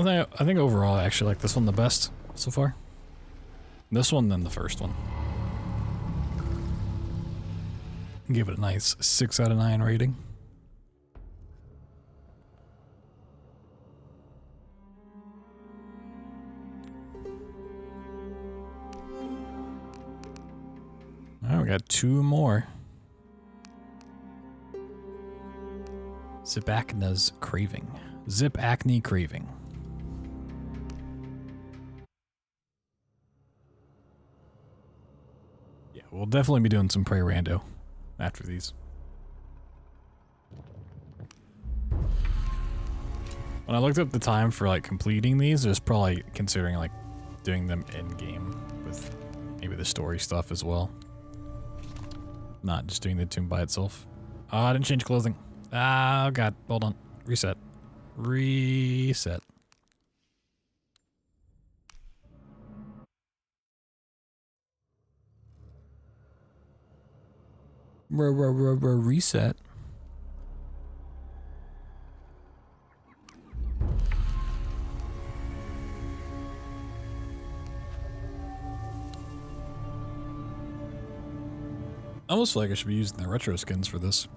I think I think overall I actually like this one the best so far. This one then the first one. Give it a nice six out of nine rating. All right, we got two more. Zapakna's Craving. Zapakna Craving. We'll definitely be doing some Prey Rando after these. When I looked up the time for like completing these, was probably considering like doing them in game with maybe the story stuff as well. Not just doing the tomb by itself. Oh, I didn't change clothing. Ah, oh god, hold on. Reset. Reset. Reset. I almost feel like I should be using the retro skins for this.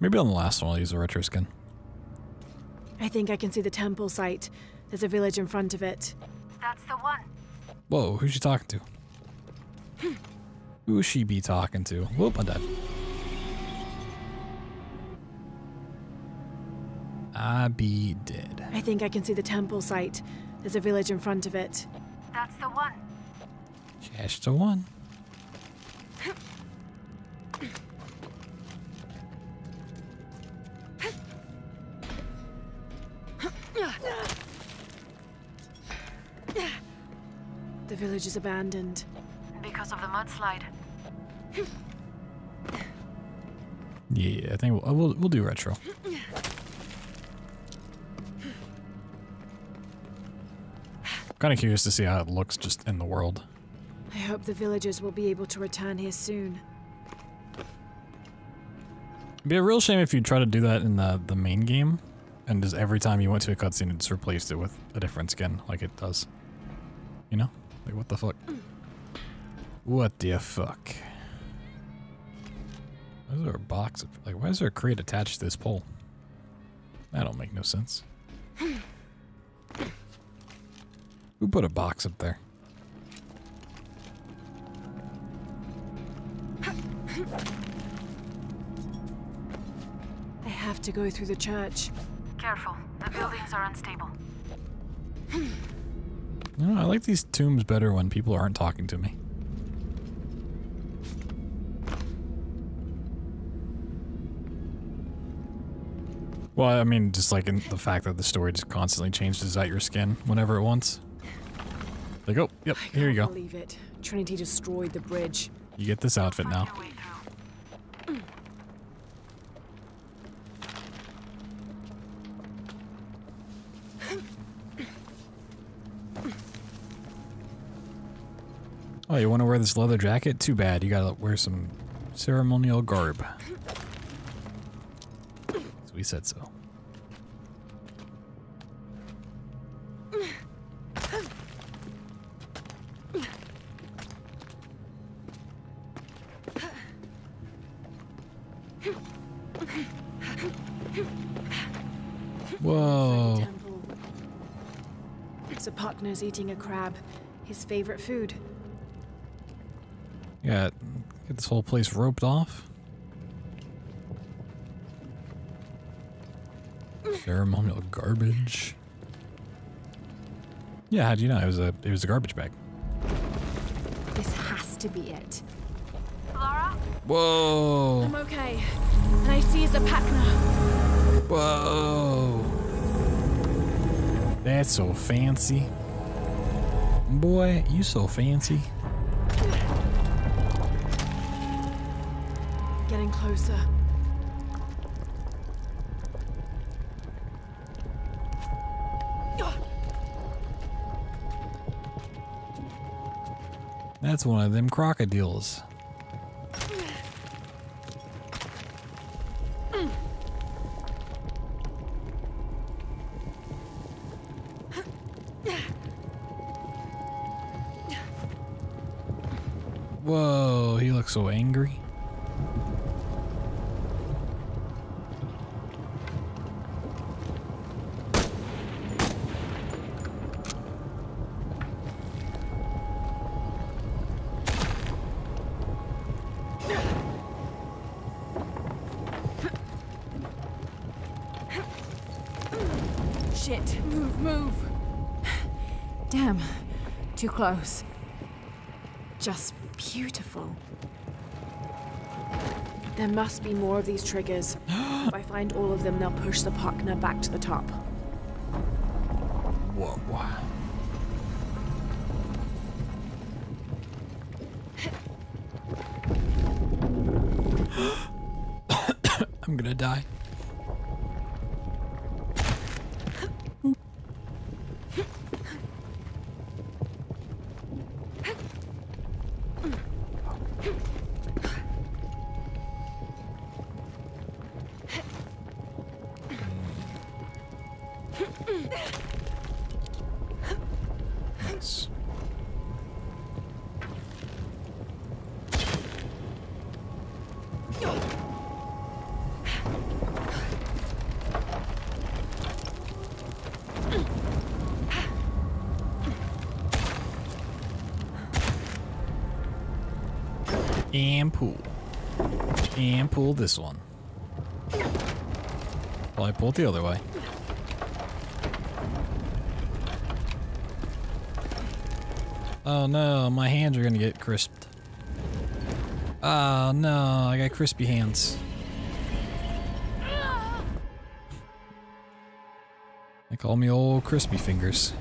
Maybe on the last one I'll use a retro skin. I think I can see the temple site. There's a village in front of it. That's the one. Whoa, who's she talking to? Who she be talking to? Whoop, I'm dead. I be dead. I think I can see the temple site. There's a village in front of it. That's the one. Just a one. The village is abandoned. Because of the mudslide. Yeah, I think we'll uh, we'll, we'll do retro. Kind of curious to see how it looks just in the world. I hope the villagers will be able to return here soon. It'd be a real shame if you try to do that in the the main game, and just every time you went to a cutscene, it just replaced it with a different skin, like it does. You know, like what the fuck? What the fuck? Why is there a box? Of, like, why is there a crate attached to this pole? That don't make no sense. Who put a box up there? I have to go through the church. Careful. The buildings are unstable. You know, I like these tombs better when people aren't talking to me. Well, I mean, just like in the fact that the story just constantly changes out your skin whenever it wants. Yep, I here you go. believe it. Trinity destroyed the bridge. You get this outfit now. Find your way through. Oh, you want to wear this leather jacket? Too bad. You gotta wear some ceremonial garb. So we said so. Crab. His favorite food. Yeah, get this whole place roped off. Ceremonial garbage. Yeah, how do you know? It was a it was a garbage bag. This has to be it. Lara? Whoa! I'm okay. And I see Zapakna. Whoa! That's so fancy. Boy, you so fancy. Getting closer. That's one of them crocodiles. So angry. Shit. Move, move. Damn. Too close. Just beautiful. There must be more of these triggers. if I find all of them, they'll push the Pakna back to the top. And pull. And pull this one. Well, I pull it the other way. Oh no, my hands are gonna get crisped. Oh no, I got crispy hands. They call me old crispy fingers.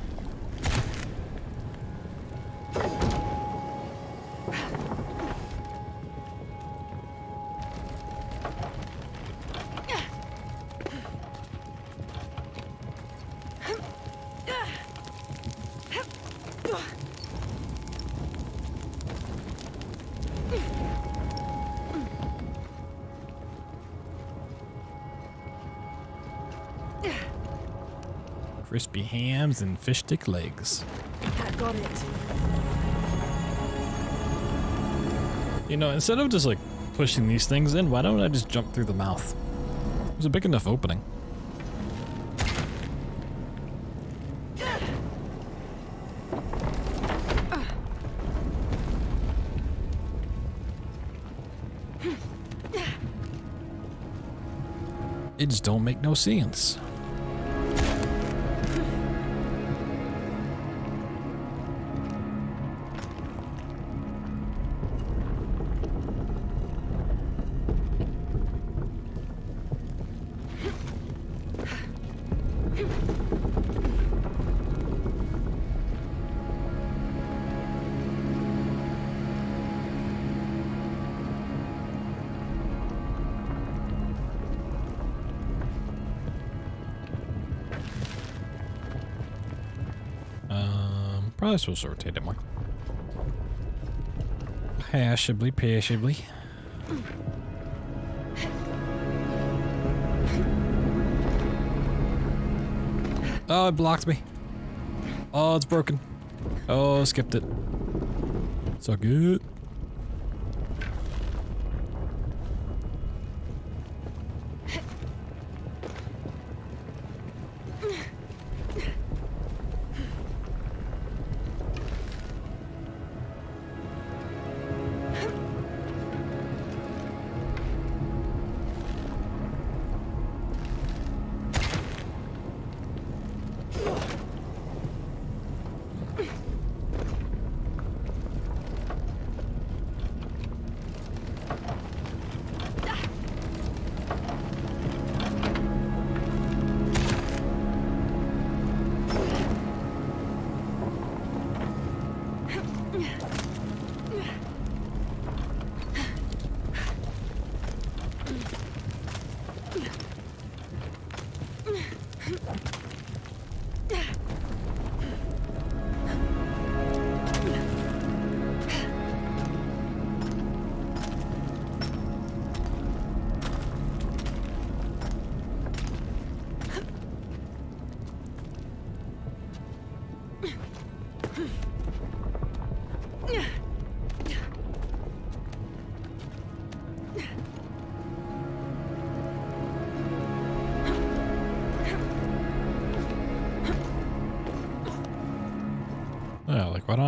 Hams and fish stick legs. Got it. You know, instead of just like pushing these things in, why don't I just jump through the mouth? There's a big enough opening. It just don't make no sense. Supposed to rotate it more. Passably, passably. Oh, it blocked me. Oh, it's broken. Oh, skipped it. All good.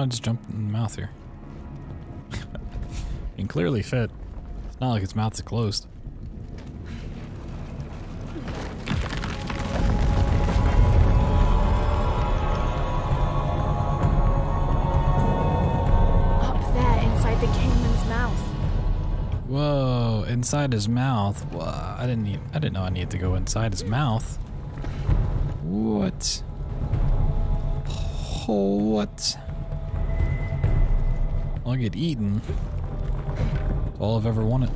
I just jump in the mouth here? and clearly fit. It's not like its mouth is closed. Up there inside the caiman's mouth. Whoa, inside his mouth. Whoa, I didn't need I didn't know I needed to go inside his mouth. I'll get eaten. All I've ever wanted.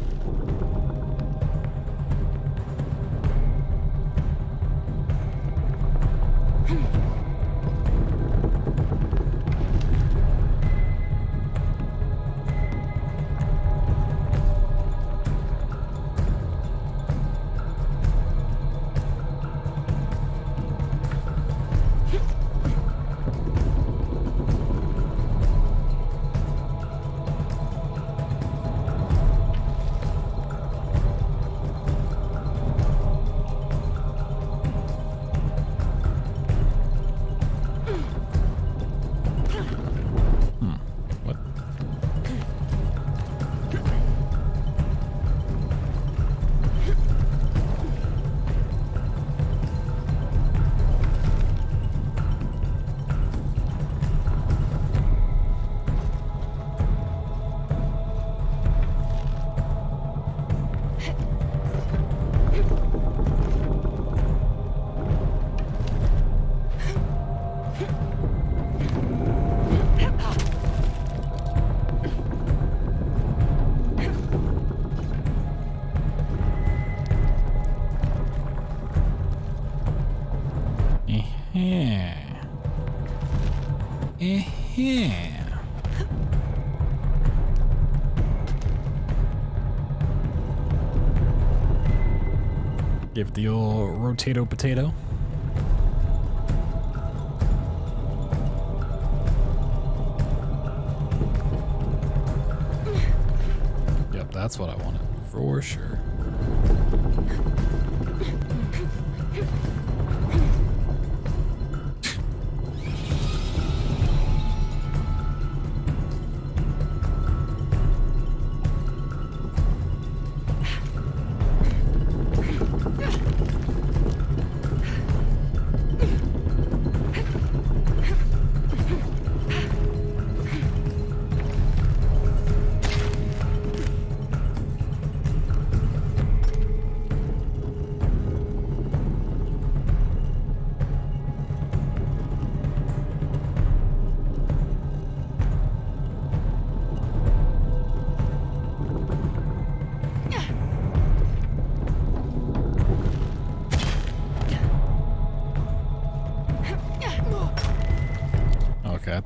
Old rotato potato.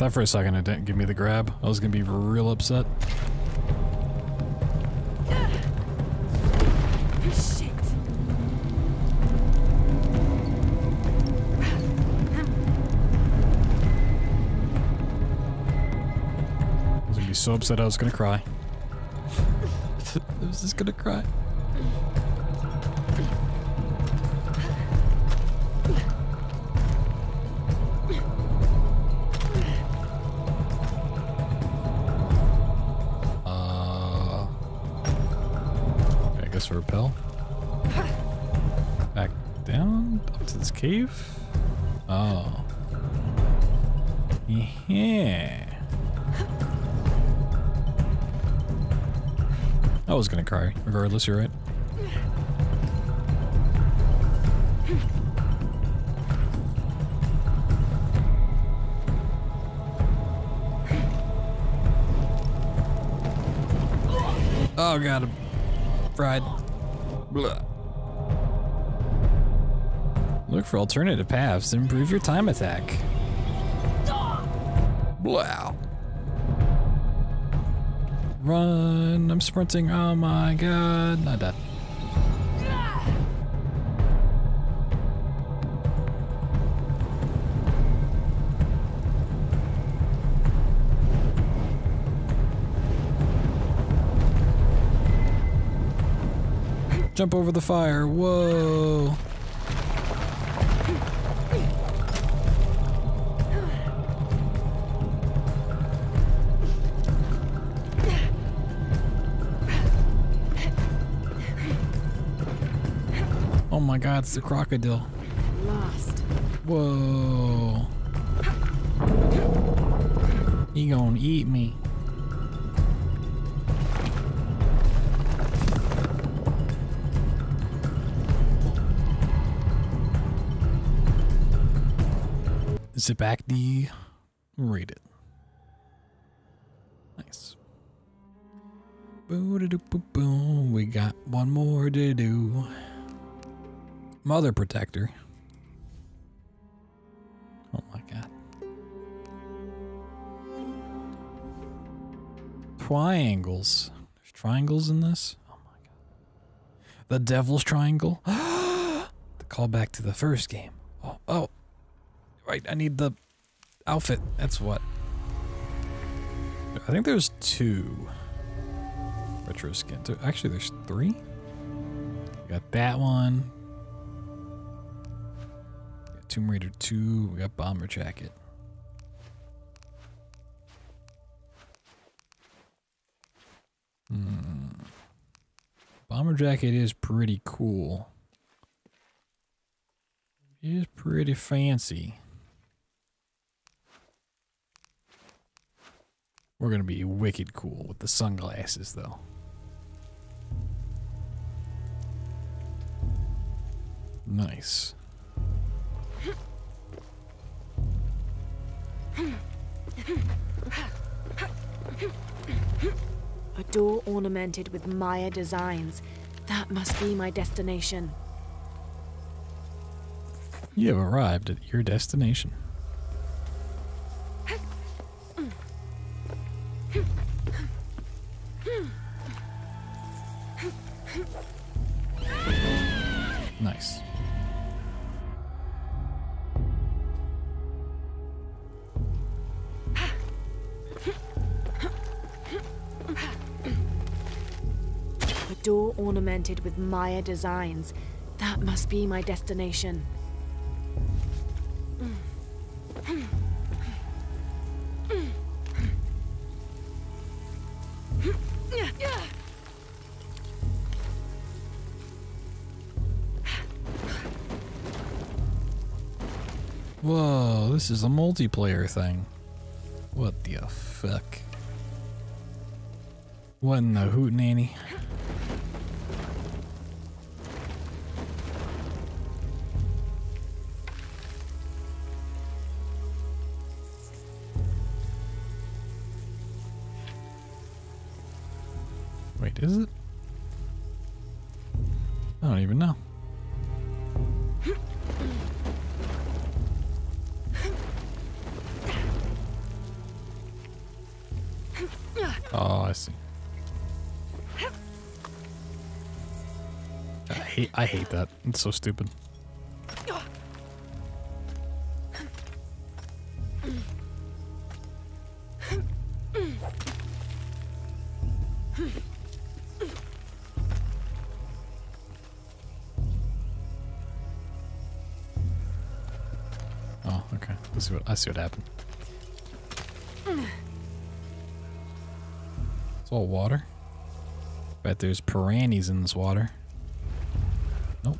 Thought for a second it didn't give me the grab. I was gonna be real upset. I was gonna be so upset I was gonna cry. I was just gonna cry. Cave. Oh. Yeah. I was gonna cry, regardless, you're right. Oh god, I'm fried. Blah. Look for alternative paths to improve your time attack. Blah. Run, I'm sprinting, oh my god. Not dead. Jump over the fire, whoa. God, it's the crocodile. Lost. Whoa. He gonna eat me. Sit back the rate it. Nice. Boo-da-doo-boo-boo. We got one more to do. Mother protector. Oh my god. Triangles. There's triangles in this? Oh my god. The devil's triangle? the callback to the first game. Oh, oh. Right, I need the outfit. That's what. I think there's two retro skins. Actually, there's three. Got that one. Tomb Raider 2. We got Bomber Jacket. Hmm. Bomber Jacket is pretty cool. It is pretty fancy. We're gonna be wicked cool with the sunglasses, though. Nice. A door ornamented with Maya designs. That must be my destination. You have arrived at your destination. Nice. Door ornamented with Maya designs. That must be my destination. Whoa, this is a multiplayer thing. What the fuck? What in the hoot is it? I don't even know. Oh, I see. I hate I hate that. It's so stupid. I see what happened. It's all water. Bet there's piranhas in this water. Nope.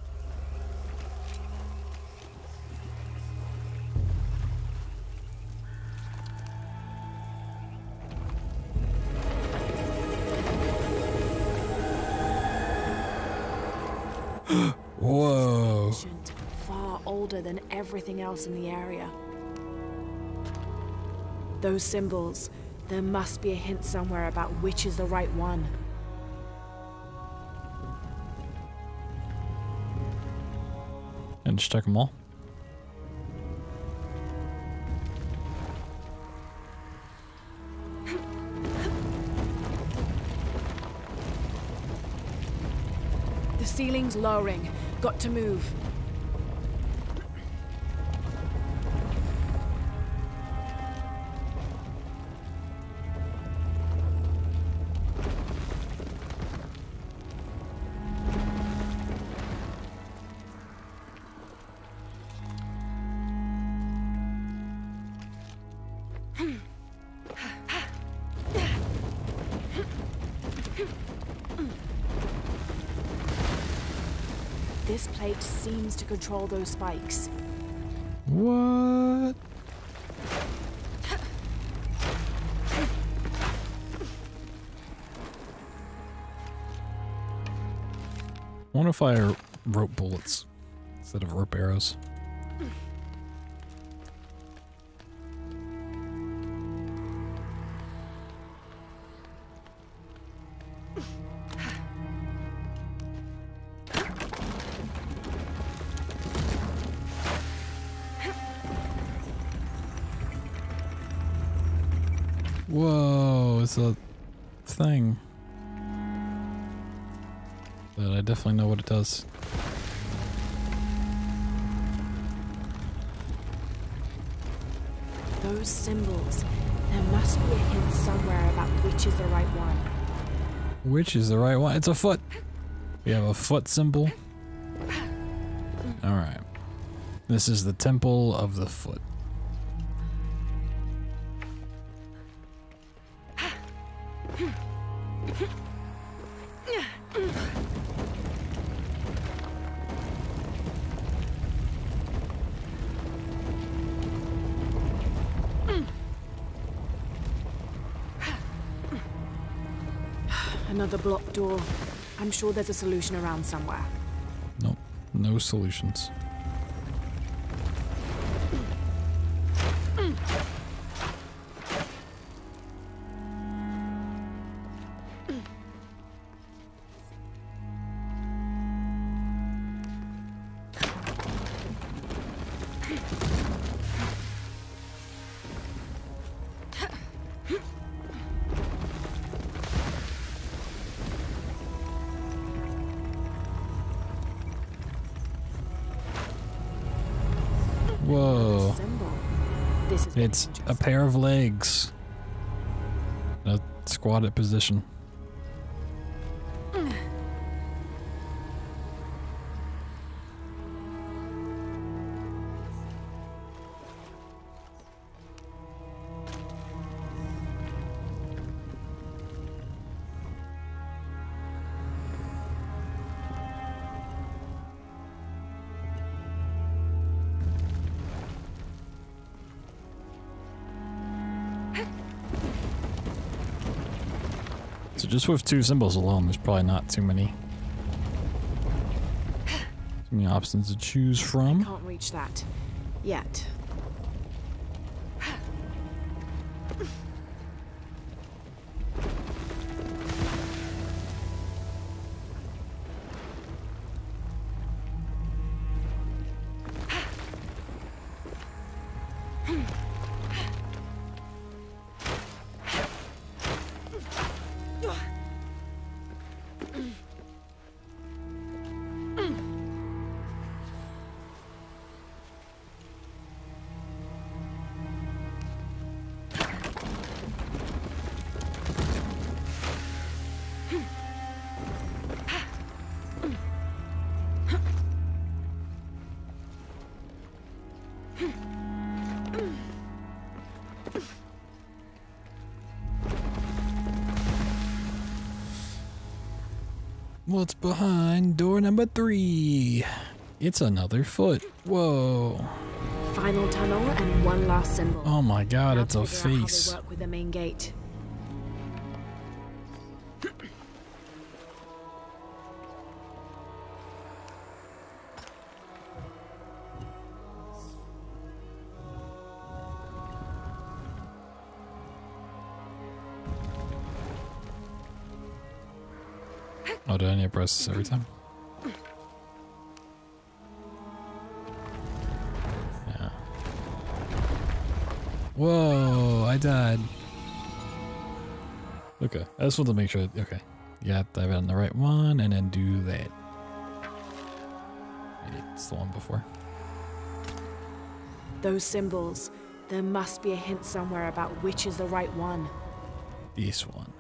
Whoa. Far older than everything else in the area. Those symbols, there must be a hint somewhere about which is the right one. And just check them all. The ceiling's lowering. Got to move. To control those spikes. What? What if I rope bullets instead of rope arrows? Definitely know what it does. Those symbols, there must be a hint somewhere about which is the right one. Which is the right one? It's a foot. We have a foot symbol. Alright. This is the temple of the foot. Sure there's a solution around somewhere. No, No solutions. This is It's a pair of legs. A squatted position. Just with two symbols alone, there's probably not too many. Too many options to choose from. I Can't reach that. Yet. What's behind door number three? It's another foot. Whoa. Final tunnel and one last symbol. Oh my god, Now it's a figure out how they face. work with the main gate. Did I need to press this every time? Yeah. Whoa, I died. Okay, I just want to make sure. Okay, yeah, dive on the right one and then do that. Maybe It's the one before. Those symbols. There must be a hint somewhere about which is the right one. This one.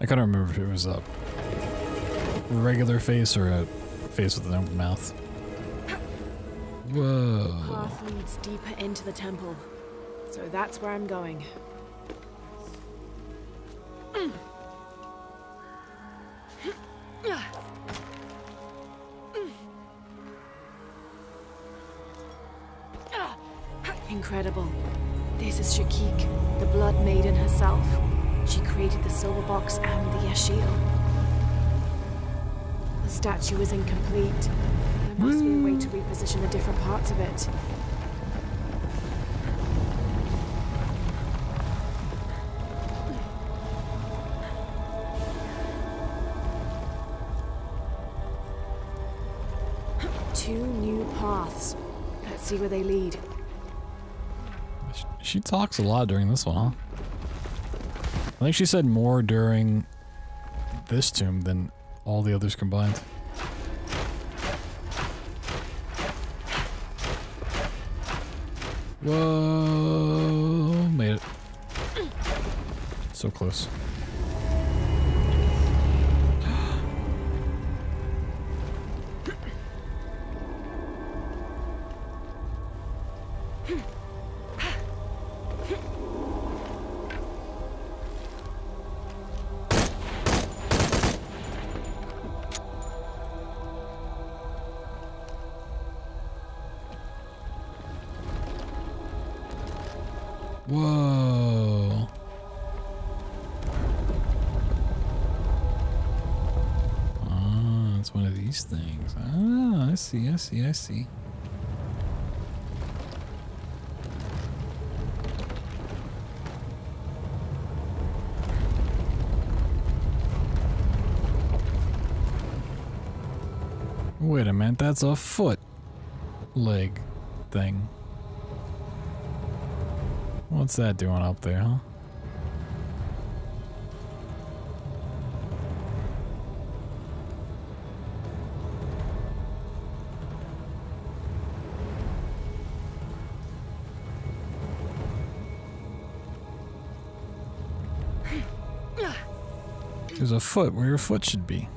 I couldn't remember if it was a regular face or a face with an open mouth. Whoa. Path leads deeper into the temple. So that's where I'm going. Different parts of it. Two new paths. Let's see where they lead. She talks a lot during this one, huh? I think she said more during this tomb than all the others combined. Whoa, made it. So close. See, I see, Wait a minute, that's a foot leg thing. What's that doing up there, huh? Foot where your foot should be.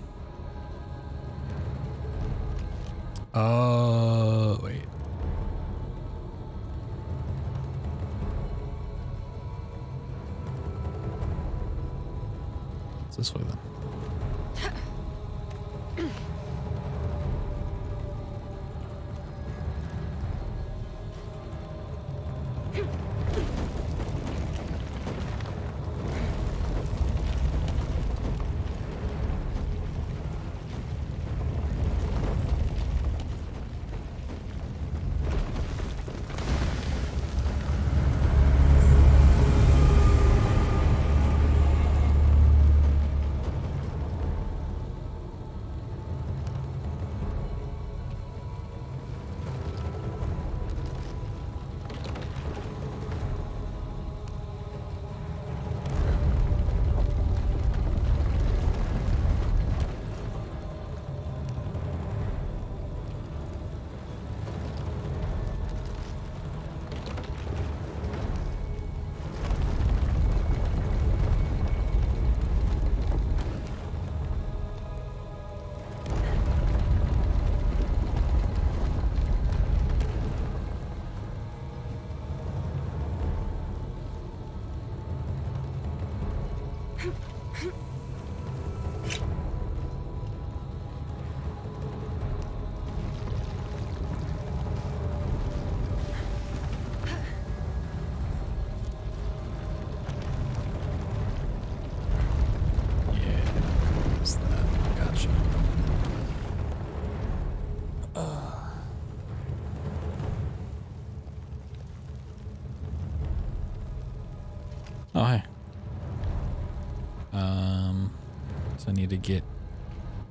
Oh, wait. It's this way then.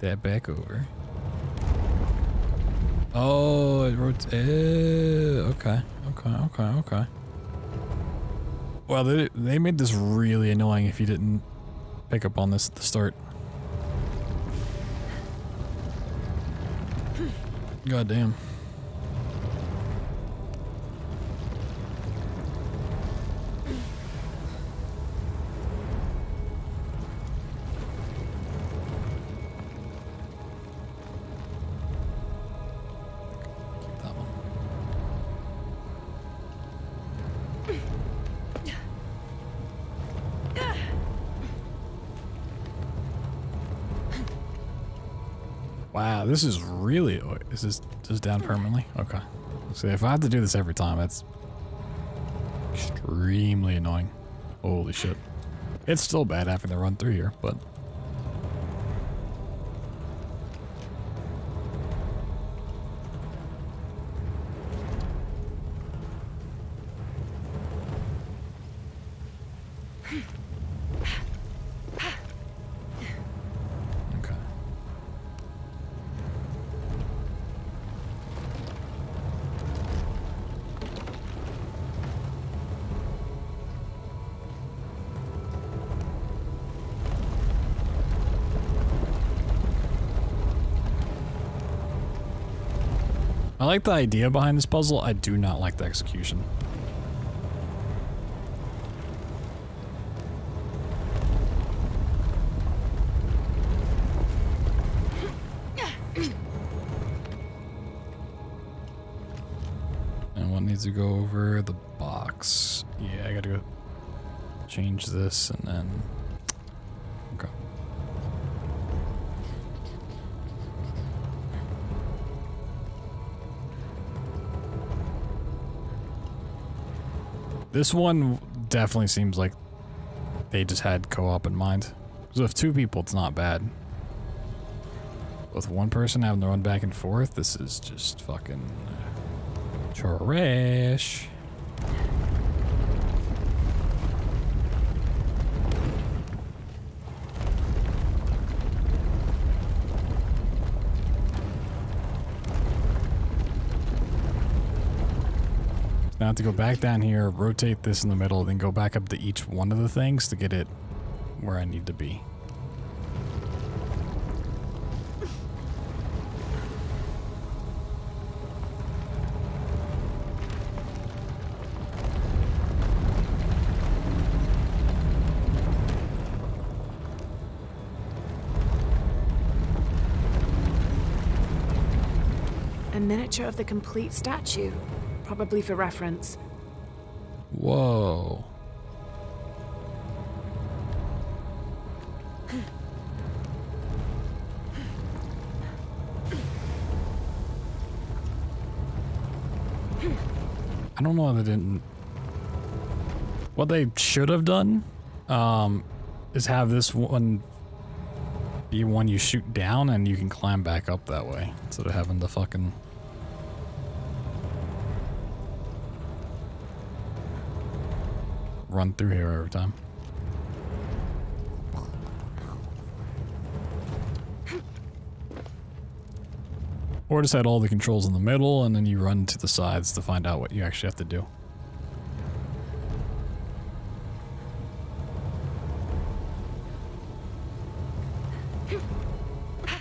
That back over. Oh, it. Uh, okay, okay, okay, okay. Well, they they made this really annoying if you didn't pick up on this at the start. God damn. Wow, this is really. Oh, this is this just down permanently? Okay. So if I have to do this every time, that's extremely annoying. Holy shit. It's still bad having to run through here, but. Like the idea behind this puzzle. I do not like the execution. And what needs to go over the box? Yeah, I gotta go change this and then. This one definitely seems like they just had co-op in mind. So if two people, it's not bad. With one person having to run back and forth, this is just fucking trash. Have to go back down here, rotate this in the middle, then go back up to each one of the things to get it where I need to be. Of the complete statue, probably for reference. Whoa. I don't know why they didn't. What they should have done um, is have this one be one you shoot down and you can climb back up that way instead of having to fucking. Run through here every time. Or just had all the controls in the middle and then you run to the sides to find out what you actually have to do.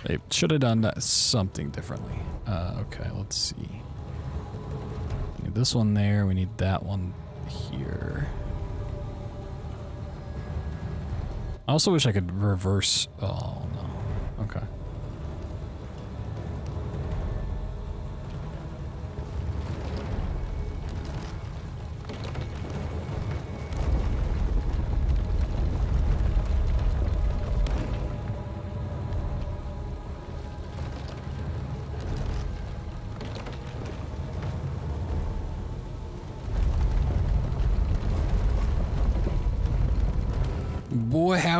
They should have done that something differently. Uh, okay, let's see. We need this one there. We need that one here. I also wish I could reverse. Oh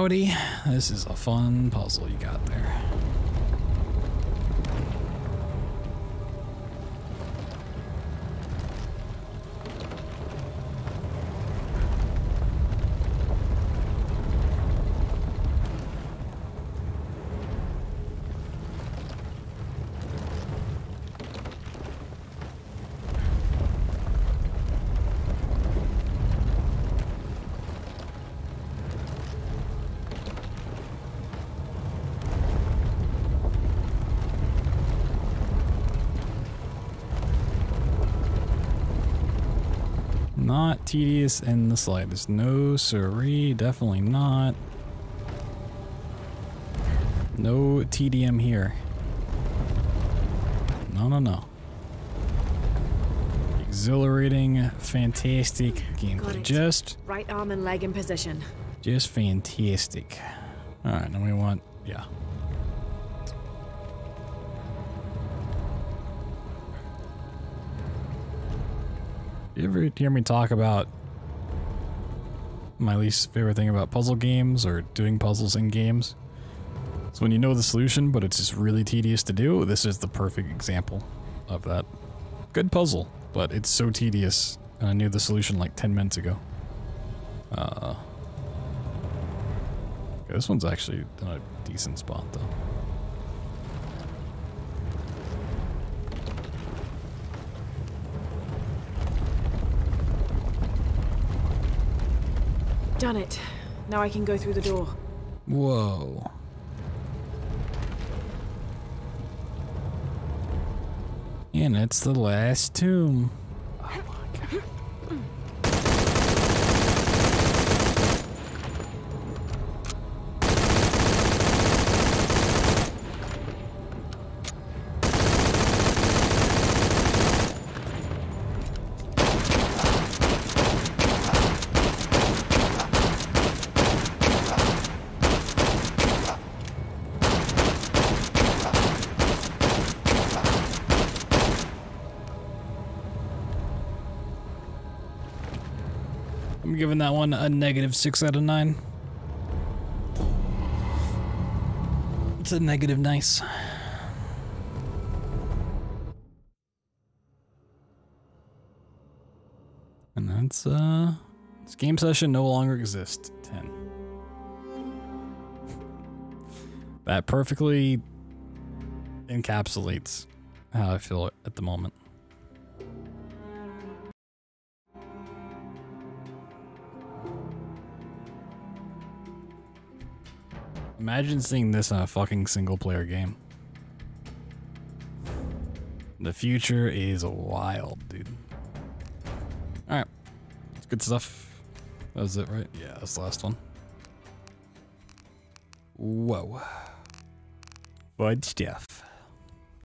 howdy. This is a fun puzzle you got there. In the slightest. No siree, definitely not. No TDM here. No, no, no. Exhilarating, fantastic gameplay. Just, Right arm and leg in position. just fantastic. All right, now we want, yeah. You ever hear me talk about my least favorite thing about puzzle games or doing puzzles in games? It's when you know the solution, but it's just really tedious to do. This is the perfect example of that. Good puzzle, but it's so tedious, and I knew the solution like 10 minutes ago. Uh, okay, this one's actually in a decent spot, though. Done it. Now I can go through the door. Whoa. And it's the last tomb. A negative six out of nine. It's a negative nice. And that's uh this game session no longer exists. Ten. That perfectly encapsulates how I feel at the moment. Imagine seeing this in a fucking single player game. The future is wild, dude. Alright. It's good stuff. That was it, right? Yeah, that's the last one. Whoa. Fun stuff.